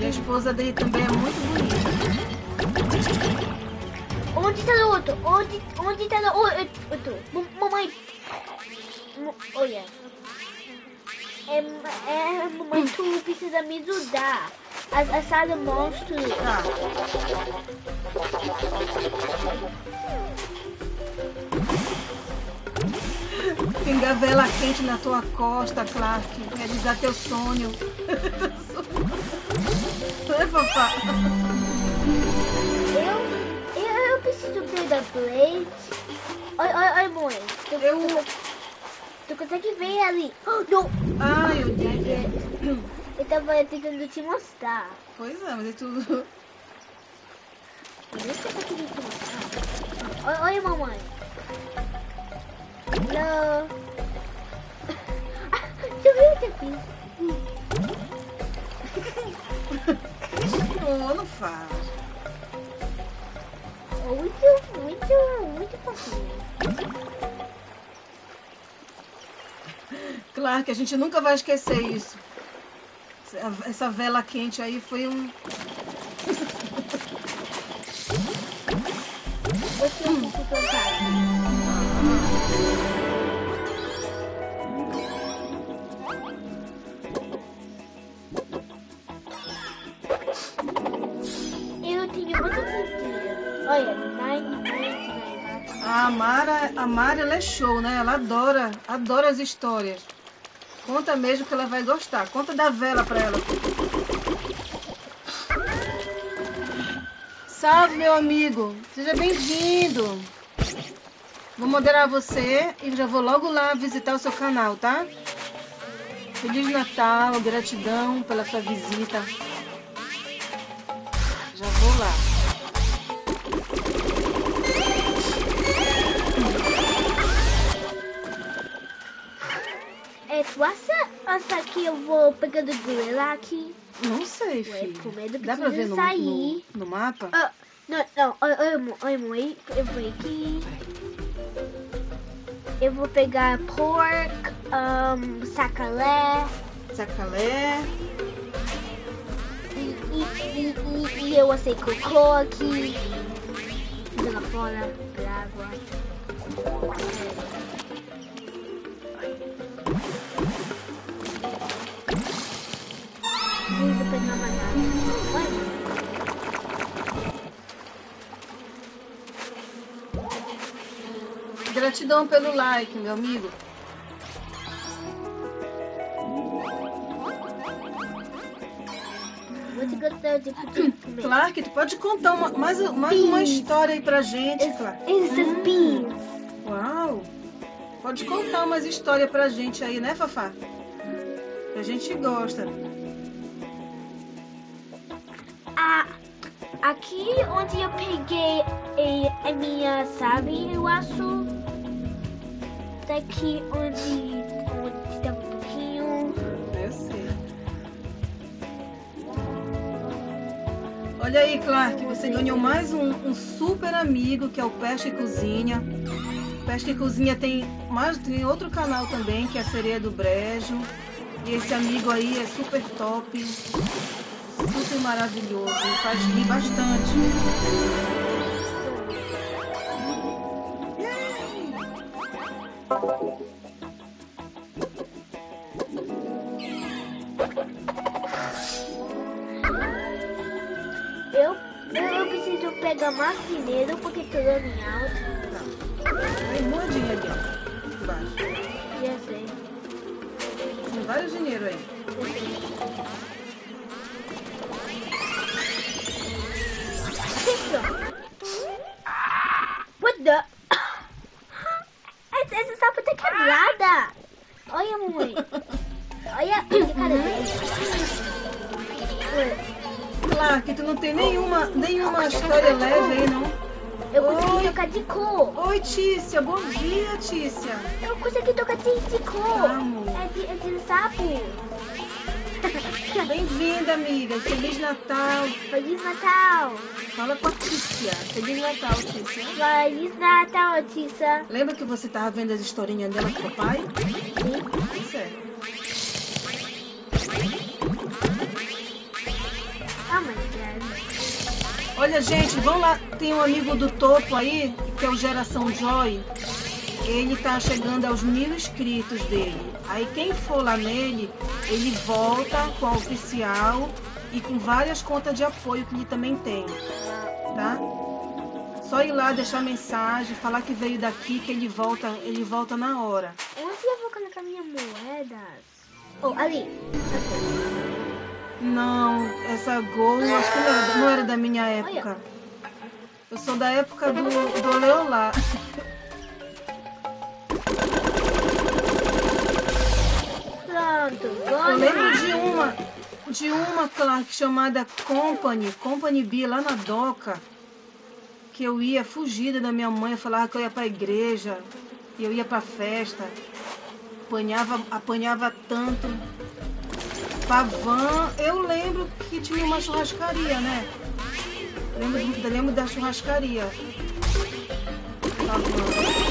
E a esposa dele também é muito bonita. Onde tá o outro? Onde, onde tá o outro? Mamãe. Olha. É, é, mamãe, tu precisa me ajudar. A, a sala monstro. Pingar vela quente na tua costa, Clark. Realizar teu sonho. É, papá? Eu, eu, eu preciso da Blade. Olha, olha, olha, mãe. Tu, Eu- tu, consegue ver ali? Oh, não. Ai, eu digo. Eu tava tentando te mostrar. Pois é, mas é tudo. Se eu queria te mostrar. Olha, olha, mamãe. Ah, Deixa eu ver o que eu fiz. Oh, não faz. Muito, muito, muito fofinho. Clark, a gente nunca vai esquecer isso. Essa- vela quente aí foi um. Eu tenho muita certeza. Olha, 999. A Mara, a Mara, ela é show, né? Ela adora, adora as histórias. Conta mesmo que ela vai gostar. Conta da vela pra ela. Salve, meu amigo. Seja bem-vindo. Vou moderar você e já vou logo lá visitar o seu canal, tá? Feliz Natal, gratidão pela sua visita. Já vou lá. É, tu acha, acha que eu vou pegando gorila aqui? Não sei, Ué, filho. com medo que Dá pra ver no, sair. no, no mapa? Ah, não, não, olha, mãe, eu vou aqui. Eu vou pegar pork, um, sacalé, Sacalé. e, e, e, e, eu assei cocô aqui. Jogando fora, água. E Gratidão pelo like, meu amigo. Hum, Clark, tu pode contar uma, mais, mais uma história aí pra gente, it's, Clark. It's hum. Uau! Pode contar umas histórias pra gente aí, né, Fafá? Que a gente gosta. Ah, aqui onde eu peguei a, a minha, sabe, eu acho daqui onde, onde está um pouquinho. Eu sei. Olha aí, Clark, você ganhou mais um, um super amigo que é o Peste Cozinha. Peste Cozinha tem mais tem outro canal também que é a Sereia do Brejo. E esse amigo aí é super top, super maravilhoso, faz rir bastante. Mais dinheiro porque tô dando em alto. Feliz Natal. Feliz Natal. Fala com a Tícia. Feliz Natal, Tícia. Feliz Natal, Tissa. Lembra que você tava vendo as historinhas dela com o papai? Sim. Isso é. Olha, gente, vamos lá. Tem um amigo do topo aí, que é o Geração Joy. Ele tá chegando aos mil inscritos dele. Aí quem for lá nele, ele volta com a oficial e com várias contas de apoio que ele também tem. Tá? Só ir lá deixar mensagem, falar que veio daqui, que ele volta, ele volta na hora. Onde eu vou colocar minhas moedas? Oh, ali. Não, essa Gol acho que não era, não era da minha época. Eu sou da época do, do Leolá. Pronto. Eu lembro de uma, de uma, chamada Company, Company B, lá na Doca, que eu ia fugida da minha mãe, falava que eu ia pra igreja, e eu ia pra festa, apanhava, apanhava tanto. Pavan, eu lembro que tinha uma churrascaria, né? Lembro, lembro da churrascaria. Pavan.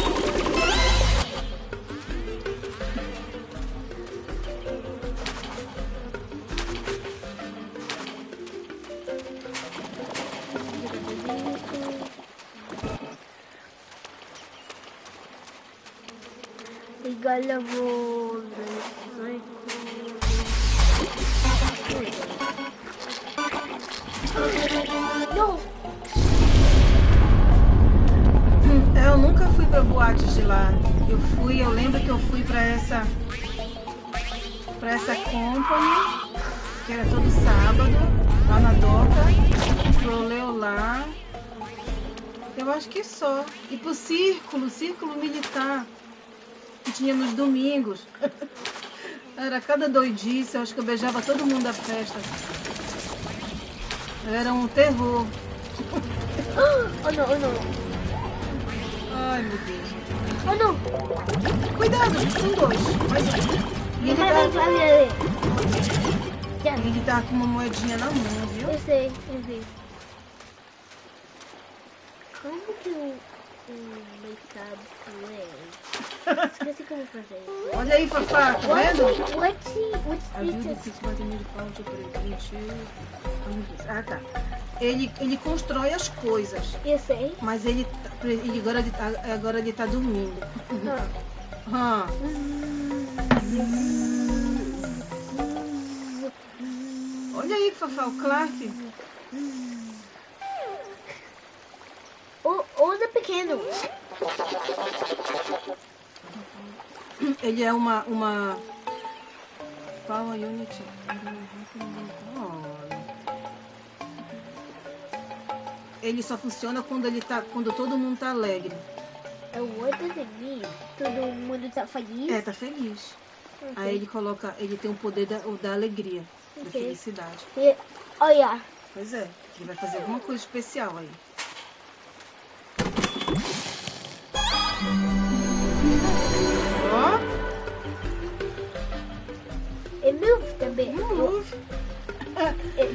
Eu vou. Não! Eu nunca fui pra boate de lá. Eu fui, eu lembro que eu fui pra essa pra essa company, que era todo sábado, lá na Doca, pro Leolá. Eu acho que só. E pro círculo, círculo militar, que tinha nos domingos. Era cada doidice, eu acho que eu beijava todo mundo da festa. Era um terror. Oh não, oh não. Ai meu Deus. Oh não! Cuidado, são dois. Mais um. E ele tá, ele tá com uma moedinha na mão, viu? eu sei, eu vi. Como que o, o make-up play? Esqueci como fazer. Olha aí, Fafá, tá vendo? what's he, what's Ajuda this? se de presente. Ah, tá. Ele, ele constrói as coisas, Eu sei. mas ele, ele agora, ele tá, agora ele tá dormindo. Ah. Ah, olha aí, Fafá, o Clark. O, usa pequeno. Ele é uma. uma... Power Unit. Ele só funciona quando ele tá, quando todo mundo tá alegre. What does it mean? Todo mundo tá feliz? É, tá feliz. Ok. Aí ele coloca, ele tem o poder da, o da alegria, da Ok. felicidade. E- Olha, Pois é, ele vai fazer alguma coisa especial aí. Também. move.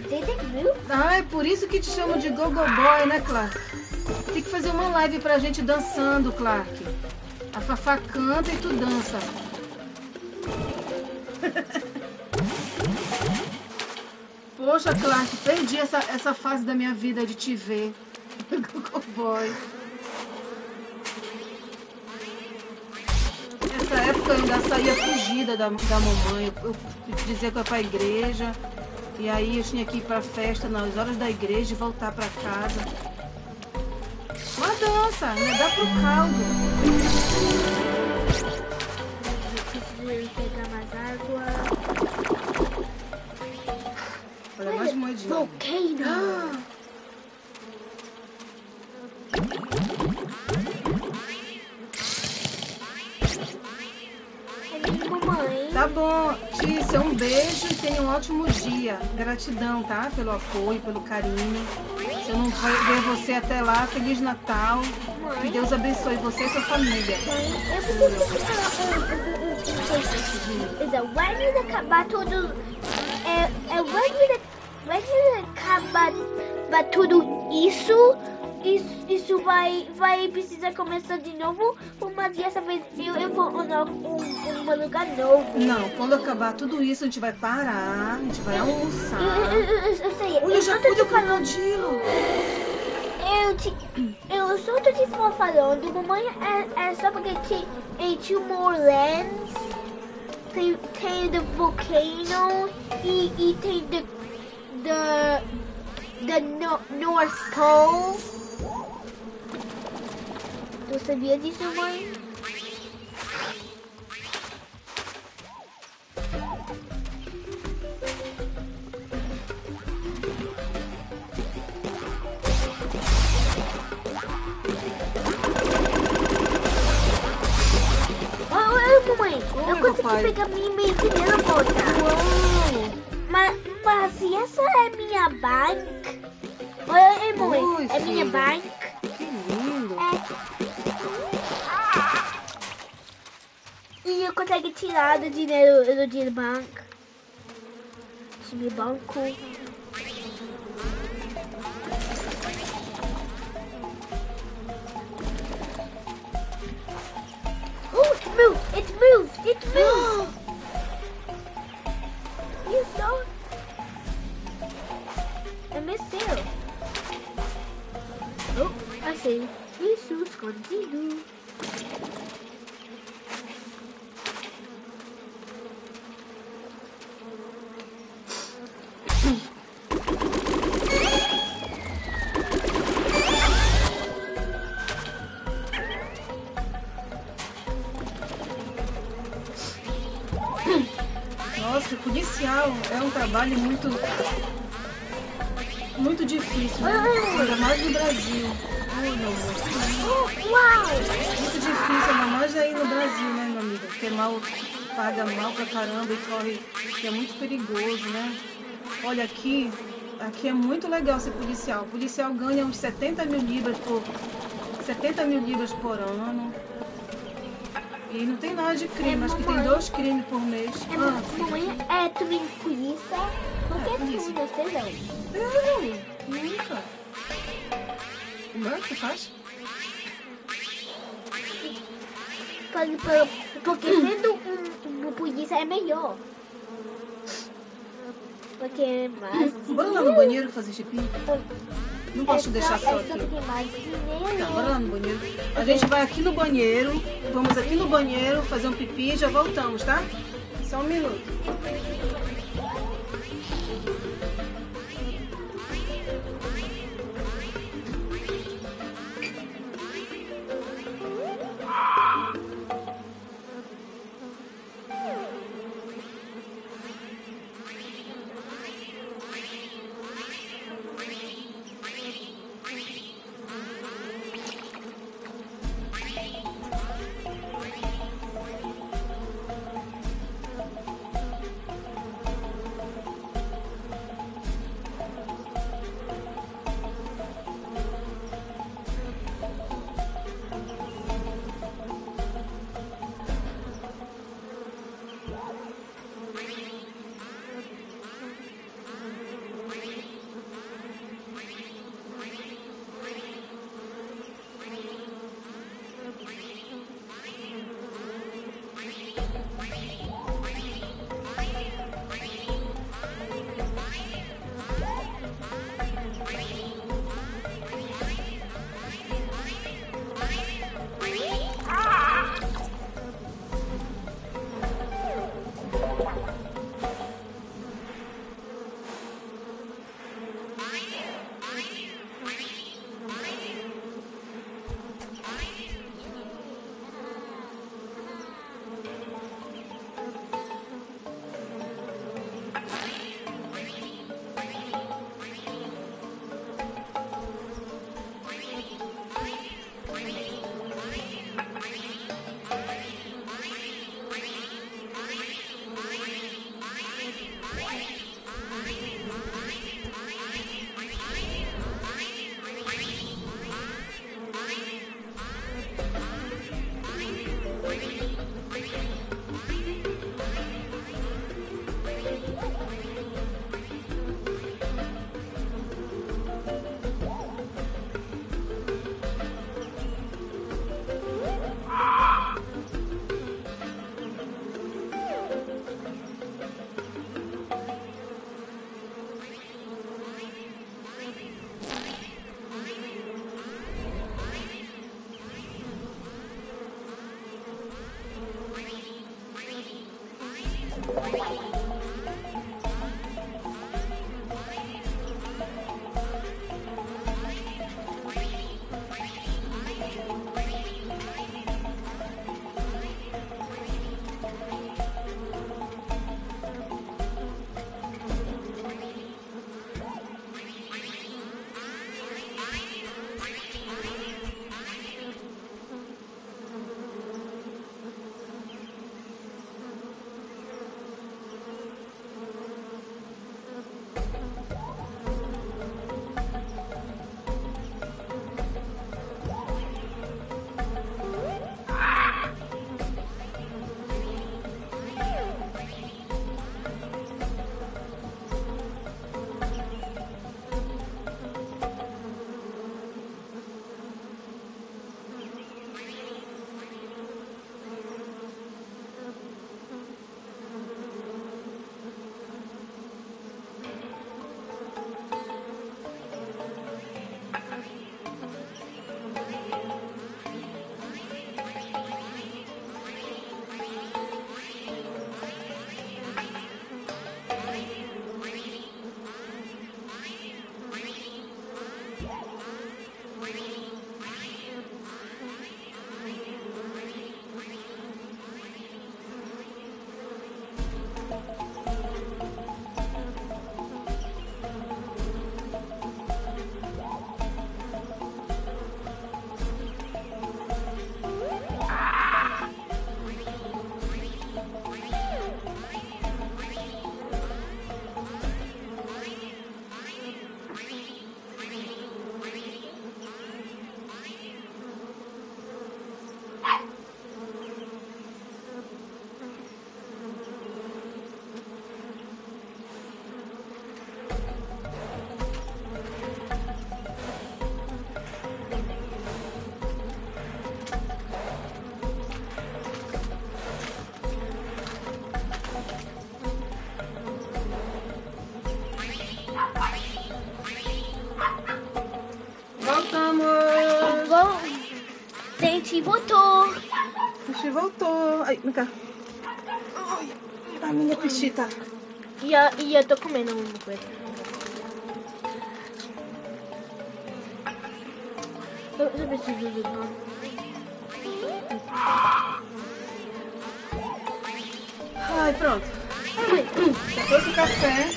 Did it move? Ah, é por isso que te chamam de Gogo Boy, né, Clark? Tem que fazer uma live pra gente dançando, Clark. A Fafá canta e tu dança. Poxa, Clark, perdi essa, essa fase da minha vida de te ver. Gogo Boy. Nessa época eu ainda saía fugida da, da mamãe. Eu, eu dizia que eu ia pra igreja. E aí eu tinha que ir pra festa nas horas da igreja e voltar pra casa. Uma dança, ainda dá pro caldo. Preciso pegar mais água. Olha, mais moedinha. Volcano. Ah, tá bom, Tícia, um beijo e tenha um ótimo dia. Gratidão, tá? Pelo apoio, pelo carinho. Se eu não ver você até lá, Feliz Natal. Que Deus abençoe você e sua família. Mãe, eu preciso falar ele acabar tudo. É, é acabar acabar tudo isso, isso, isso vai, vai precisar começar de novo. Mas dessa vez eu, eu vou em um, um lugar novo. Não, quando acabar tudo isso, a gente vai parar, a gente vai Eu, almoçar. eu, eu, eu sei, Olha, eu já cuida do crocodilo. Eu, te, eu só tô te falando, mamãe, é, é só porque tem, em Tomorrowland tem, tem the volcano e, e tem the, the, the no, North Pole. Tu sabia disso, mãe? Eu consegui pegar minha medicina volta. Uau! Mas, mas essa é minha bank. Oi, Oi, é minha bank. Que lindo. É. E consigo tirar do dinheiro do dinheiro banco. Meu banco. Oh, it moved! It moved! It moved! Muito. muito difícil, né? Ainda mais no Brasil. Ai, meu. Oh, uau! Muito difícil, ainda mais aí no Brasil, né, meu amigo? Porque mal paga mal pra caramba e corre. que é muito perigoso, né? Olha aqui, aqui é muito legal ser policial. O policial ganha uns 70 mil libras por. 70 mil libras por ano. E não tem nada de crime, É, acho que tem mamãe. dois crimes por mês. É, Ah, mamãe é também polícia. Por que tu não sei não? Não, nunca. Como é que você faz? Porque, por- porque sendo um, um polícia é melhor. Porque é mais Bora lá no banheiro fazer xixi? Não posso deixar só, aqui. Tá, bora lá no banheiro. A gente vai aqui no banheiro. Vamos aqui no banheiro fazer um pipi e já voltamos, tá? Só um minuto. Voltou. Ai, a minha pichita. E eu, e eu tô comendo uma coisa. Eu, eu preciso do nome. Ai, pronto. Trouxe o café.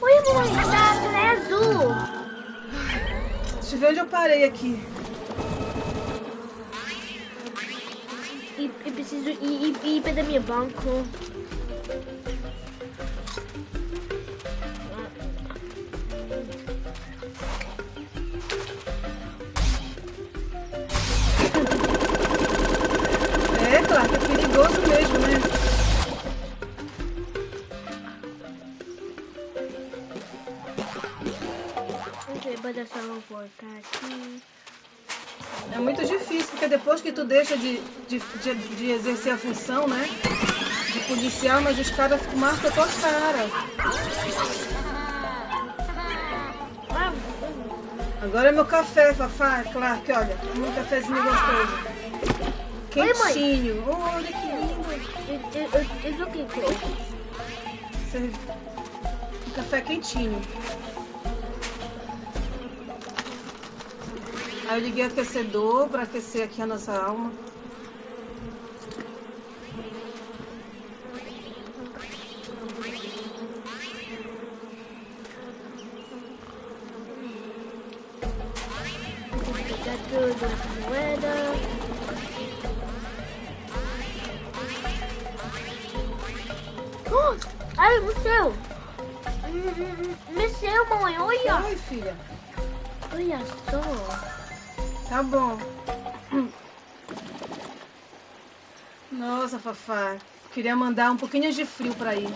Oi, mãe, ela é azul. Deixa eu ver onde eu parei aqui. E, e preciso ir, ir, ir para meu banco. Deixa de, de, de, de exercer a função, né? De policial, mas os caras marcam a tua cara. Agora é meu café, Fafá. Claro que, olha, um cafezinho gostoso. Oi, mãe. Quentinho. Olha que lindo. eu, eu, eu, café quentinho. Aí eu liguei aquecedor para aquecer aqui a nossa alma. Queria mandar um pouquinho de frio pra ir.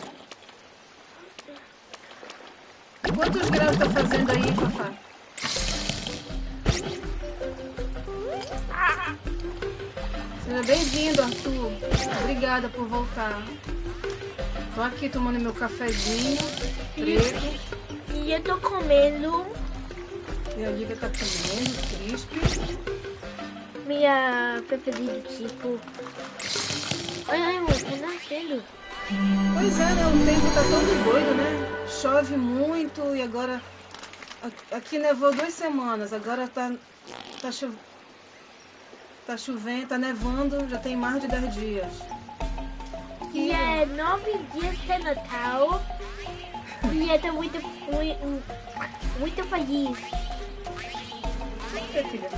Quantos graus tá fazendo aí, Fafá? Seja bem-vindo, Arthur. Obrigada por voltar. Tô aqui tomando meu cafezinho preto. E eu tô comendo E a Olivia tá comendo, crisp. minha preferida, tipo... Ai, ai, mãe, tá nascendo. Pois é, né? O tempo tá todo doido, né? Chove muito e agora. Aqui nevou duas semanas, agora tá. Tá, cho... tá chovendo, tá nevando, já tem mais de 10 dias. E é nove dias de Natal. E eu tô muito, muito, muito feliz. É, filha?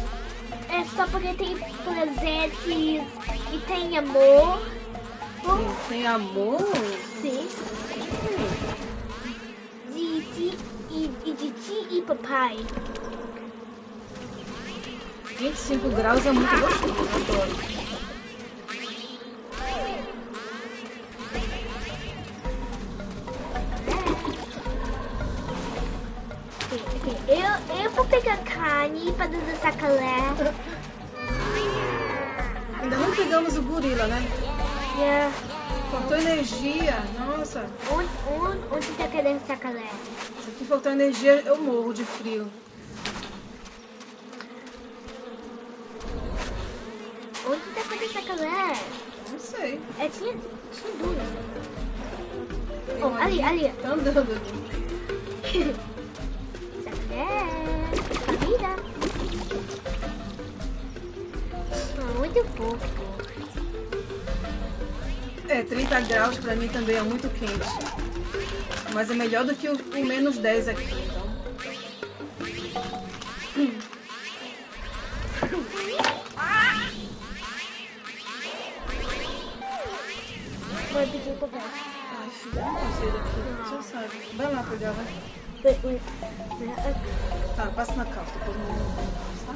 É só porque tem presentes e tem amor. Tem, tem amor? Sim. De ti e, de ti e papai. 25 graus é muito gostoso, adoro. Ok. Eu, eu vou pegar carne para fazer sacolé. Ainda não pegamos o gorila, né? Yeah. Faltou energia, nossa. Onde, onde, onde tá querendo sacolé? Se aqui faltar energia, eu morro de frio. Onde tá querendo sacolé? Não sei. É, tinha, tinha duas. Oh, ali, ali. Tá andando ali. Sacolé. Comida. Ah, muito pouco. É, 30 graus pra mim também é muito quente. Mas é melhor do que o, o menos 10 aqui, então. Vou pedir papel. Ai, filha, não consigo aqui. Já sabe. Vai lá pegar, vai. Wait, wait. Wait, Tá, passa na calça, depois não tá?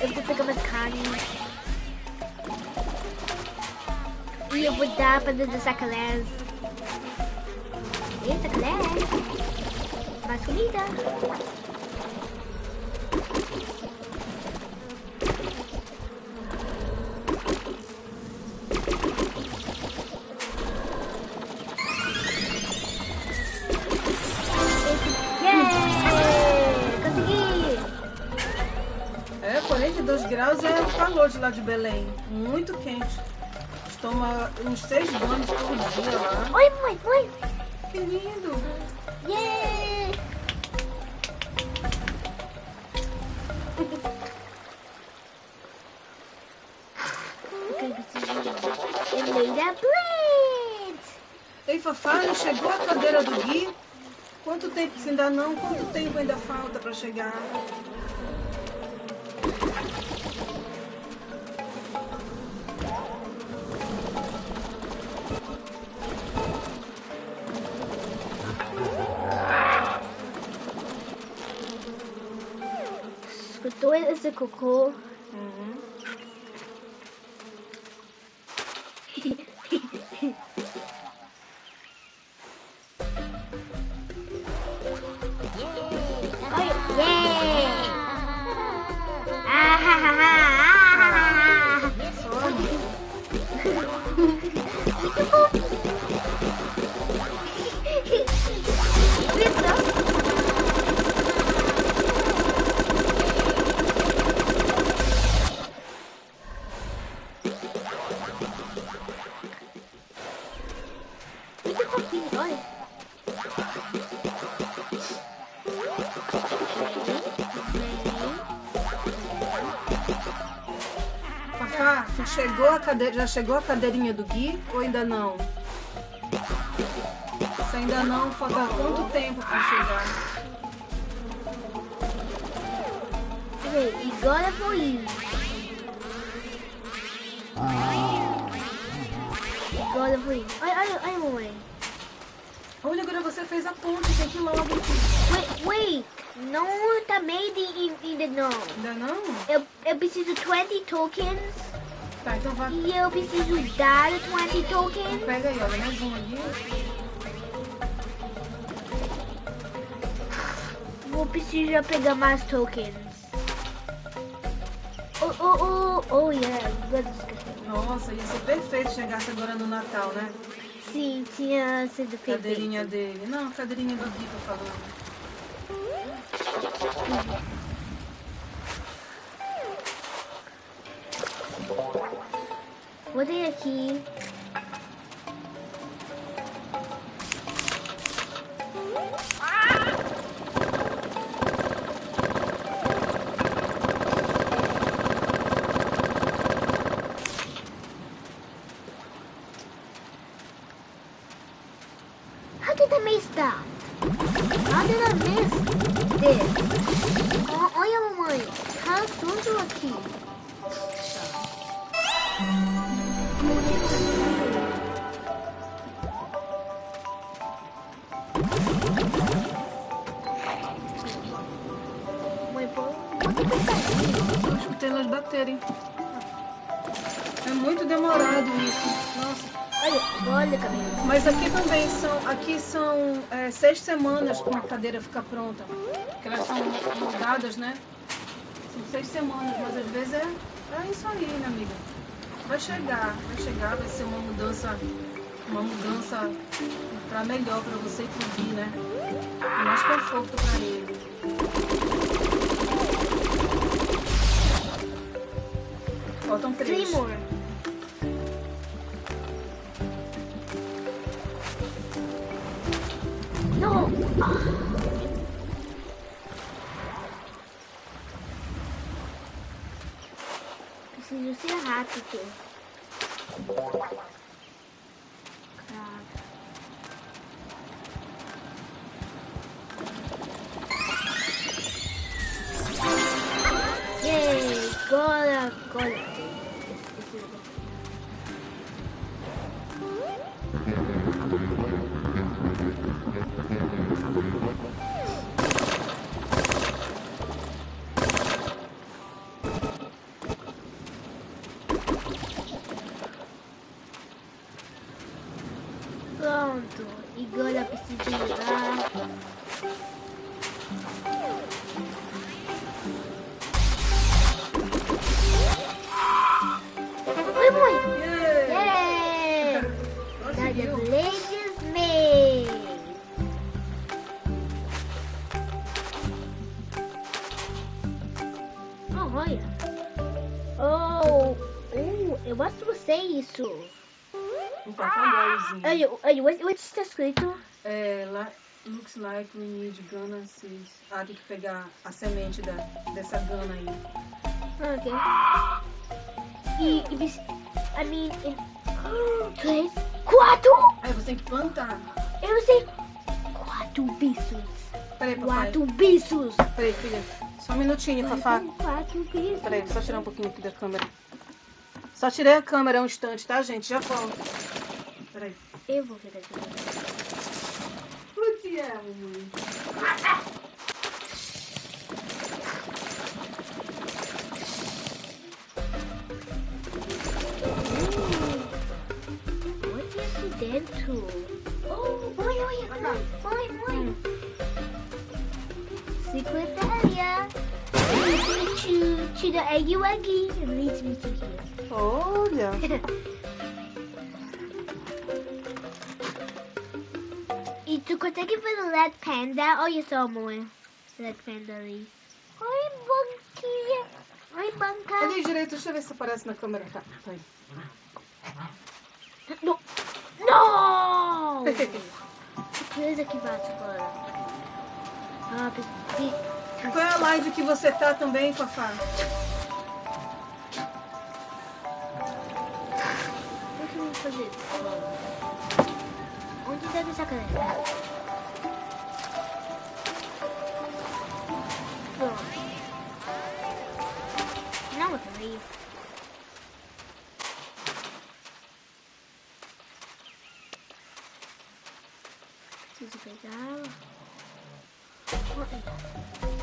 Eu vou pegar mais carne. E eu vou dar para fazer sacolés. E sacolé. Mais comida. 22 graus é o calor de lá de Belém. Muito quente. Toma uns seis banhos por dia lá. Oi, mãe, mãe. Que lindo. Blade! Ei, Fafá, não chegou a cadeira do Gui? Quanto tempo ainda não? Quanto tempo ainda falta para chegar? Escutou esse já chegou a cadeirinha do Gui ou ainda não? Se ainda não, falta quanto tempo para chegar? Agora foi isso. Agora foi isso. Olha, olha, olha, mamãe. Olha, agora você fez a ponte, tem que ir logo. Wait, wait. Não tá made in, ainda não. Ainda não? Eu, eu preciso 20 tokens Tá, então vai. e eu preciso dar 20 tokens. Pega aí, olha, mais um ali. Vou precisar pegar mais tokens. Oh, oh, oh, oh, yeah. Nossa, ia ser perfeito se chegasse agora no Natal, né? Sim, tinha sido feito. Cadeirinha dele. Não, cadeirinha do Gui, tô falando. Botei aqui. Para uma cadeira ficar pronta. Porque elas são moldadas, né? São seis semanas, mas às vezes é, é isso aí, né, amiga? Vai chegar, vai chegar, vai ser uma mudança, uma mudança para melhor para você e né? Com mais conforto para ele. Faltam três. Three more. Preciso ser rápido. Yay! Agora, agora. A olha, what, what's está escrito? É, lá, looks like we need Gana seeds. Ah, tem que pegar a semente da, dessa Gana aí. Ah, ok. E, e mean, in, três, quatro! Aí você tem que plantar. Eu sei. Quatro bichos. Peraí, papai. Quatro bichos. Peraí, filha. Só um minutinho, Fafá. Quatro bichos. Peraí, só tirar um pouquinho aqui da câmera. Só tirei a câmera um instante, tá, gente? Já volto. Peraí. Eu vou ver aqui. Putz, é, mamãe. What is dentro? Oh, mãe, olha, mãe, mãe, mãe. Secret area. Leads me to, to the Eggy Waggy. It leads me to here. Olha. tu consegue ver o Red Panda? Olha só, mãe. Red Panda ali. Oi, banquinha. Oi, banca. Ali direito, deixa eu ver se aparece na câmera. Tá, tá. No! No! Coisa que bate agora. Ah, pe- Qual é a live que você tá também, Fafá? O que eu vou fazer? Onde deve essa caneta? Pronto. Não, peraí. Preciso pegar. Olha. Meat.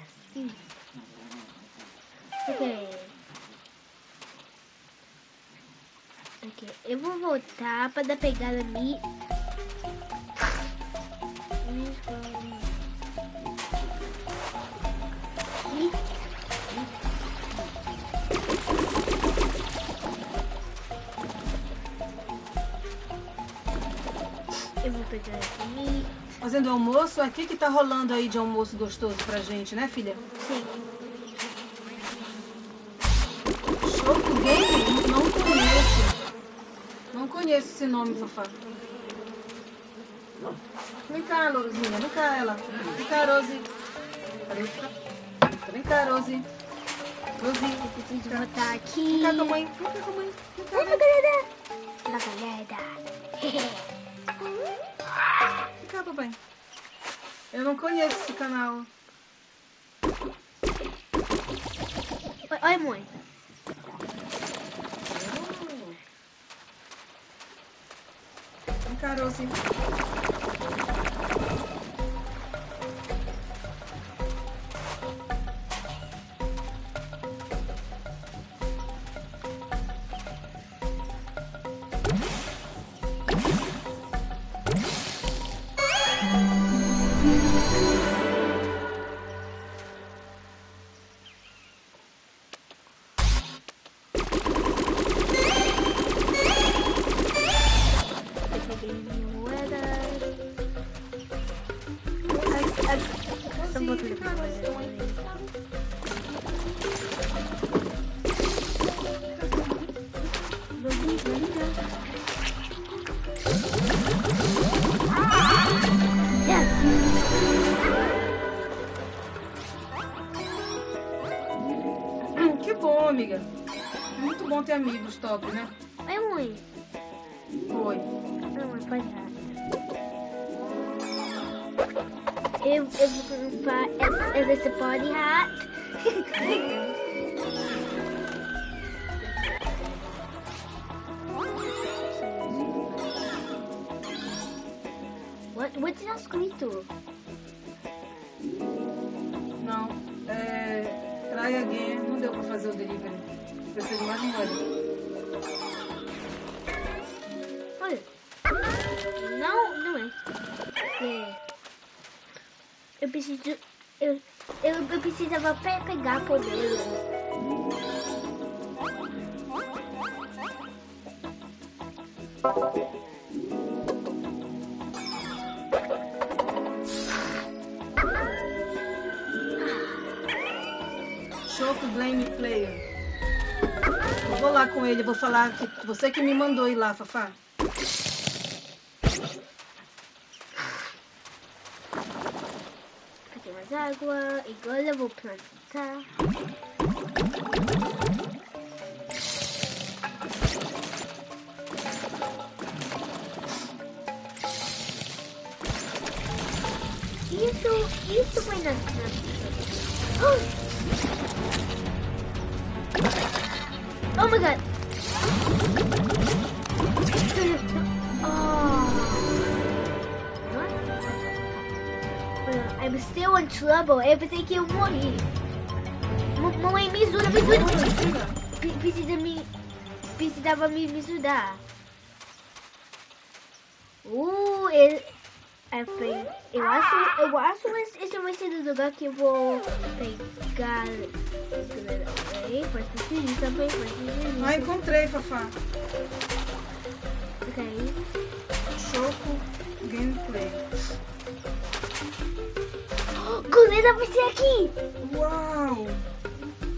Assim. Ok. Ok. Eu vou voltar para pegar a meat. Meat. Eu vou pegar meat. Fazendo almoço, o que que tá rolando aí de almoço gostoso pra gente, né, filha? Sim. Choco Game? Não conheço. Não conheço esse nome, Fafá. Vem cá, Lourozinha. Vem cá, ela. Vem cá, Rose. Vem cá, Rose. Rose. Eu preciso botar aqui. Vem cá. Vem cá. Vem cá, vem. galera. Cá, papai. Eu não conheço esse canal. Oi, oi, mãe. Vem cá, ter amigos top, né? Você que me mandou ir lá, Fafá. Cadê mais água? Agora eu vou plantar. Isso, isso foi na... trouble. Eu pensei que eu morri. M- Mamãe, me ajuda, me ajuda. Pre- Precisa me... Precisava me, me ajudar. Uh, ele... Eu, fe- eu acho, eu acho esse, esse vai ser o lugar que eu vou pegar. Ok, faz sentido também, faz sentido. Ah, encontrei, Fafá. Ok. Choco Gameplay. Glenda vai ser aqui! Uau!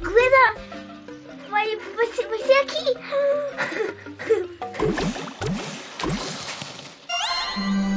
Glenda vai, vai, ser, vai ser aqui!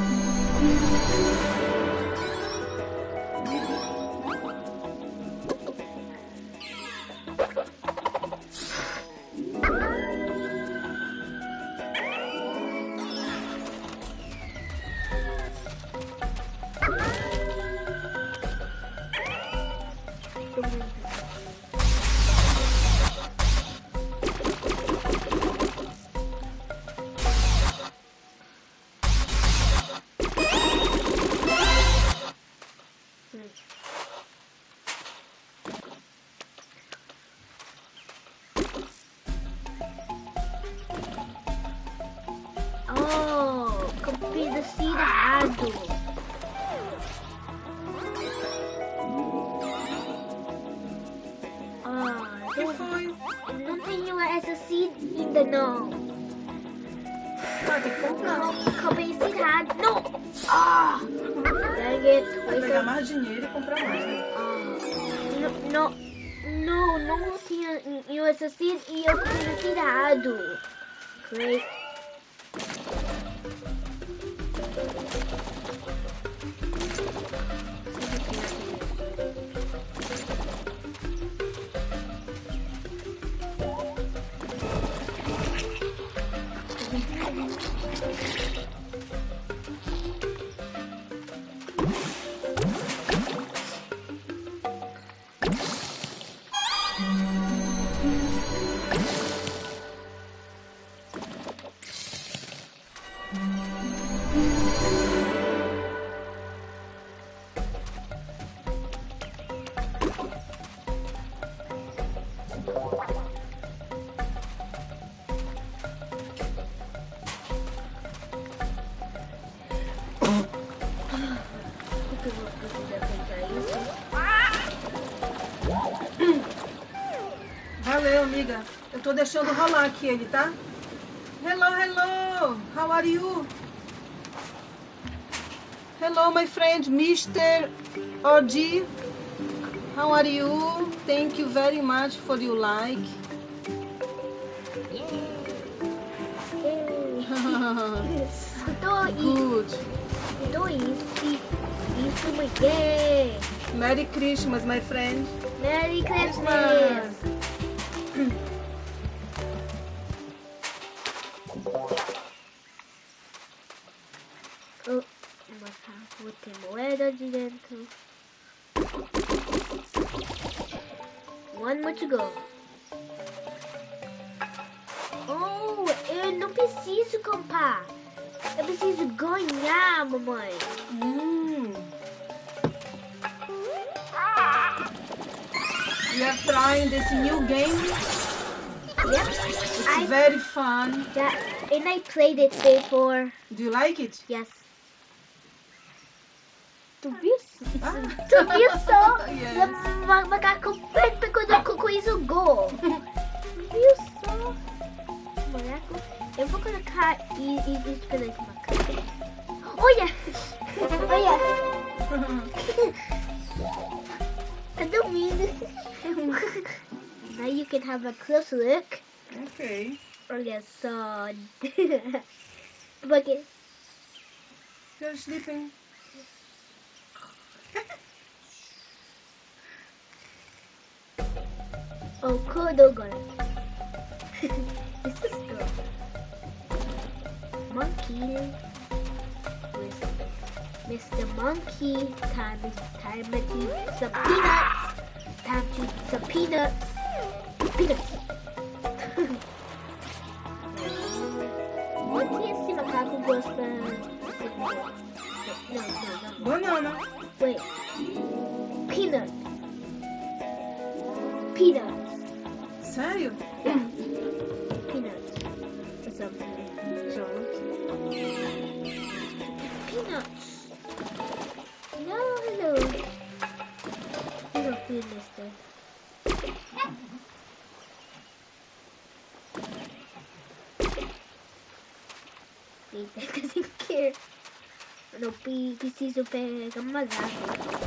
deixando rolar aqui ele, tá? Hello, hello. How are you? Hello, my friend, Mr. OG. How are you? Thank you very much for your like. Good. Merry Christmas, my friend. Merry Christmas. Oh, Yes. Tu viu? isso? Ah. Tu viu só? Yes. Ma- Macaco preto quando o Cucu jogou. Viu só? Macaco. Eu vou colocar e, e isso pela esse macaco. Olha! Olha! Tá dormindo. Now you can have a close look. ok. Olha só. Porque You're sleeping. Oh, Kodogon. this is. Monkey Mr. Monkey time time to eat some peanuts. Time to eat some peanuts. Peanuts. Preciso pegar mais água.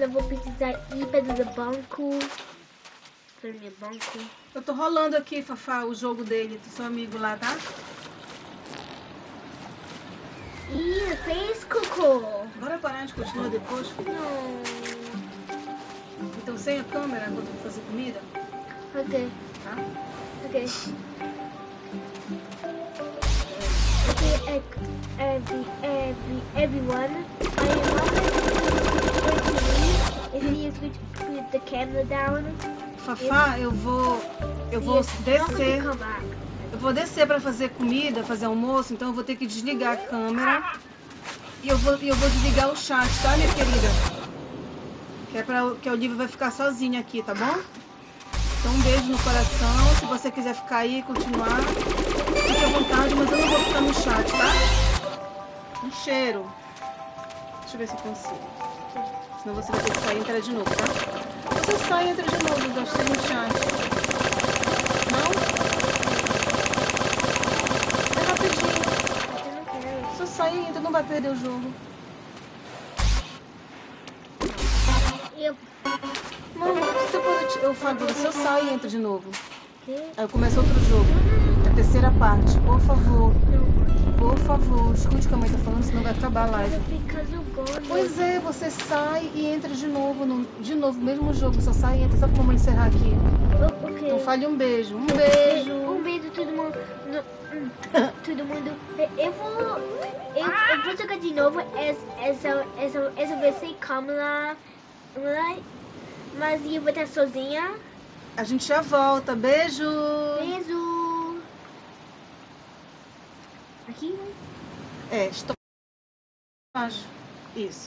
Agora eu vou precisar ir para o banco. Para meu banco. Eu tô rolando aqui, Fafá, o jogo dele, do seu amigo lá, tá? Ih, fez cocô. Bora parar, a gente continua depois, filho. Não. Então sem a câmera quando eu fazer comida, Ok, tá? ok. Okay, ec- every, every, everyone, camera down, Fafá, eu vou. Eu vou descer. Eu vou descer pra fazer comida, fazer almoço, então eu vou ter que desligar a câmera. E eu vou, eu vou desligar o chat, tá, minha querida? Que é pra, que a Olivia vai ficar sozinha aqui, tá bom? Então um beijo no coração. Se você quiser ficar aí e continuar, fique à vontade, mas eu não vou ficar no chat, tá? Um cheiro. Deixa eu ver se eu consigo. Senão você vai ter que sair e entrar de novo, tá? Você sai e entra de novo, no chat. Não? É rapidinho. Só sai e entra, não vai perder o jogo. Eu, Não, eu, te- eu falo você, eu saio e entra de novo. Aí começa outro jogo. Terceira parte, por favor. Por favor, escute o que a mãe tá falando, senão vai acabar a live. Pois é, você sai e entra de novo, no, de novo, mesmo jogo, só sai e entra, pra mamãe encerrar aqui. Então fale um beijo. Um beijo. Um beijo todo mundo. Hum, todo mundo. Eu vou. Eu, eu vou jogar de novo essa, essa, essa, vez sem câmera. right? Mas eu vou estar sozinha. A gente já volta. Beijo. Beijo. Aqui? É, estou. Isso.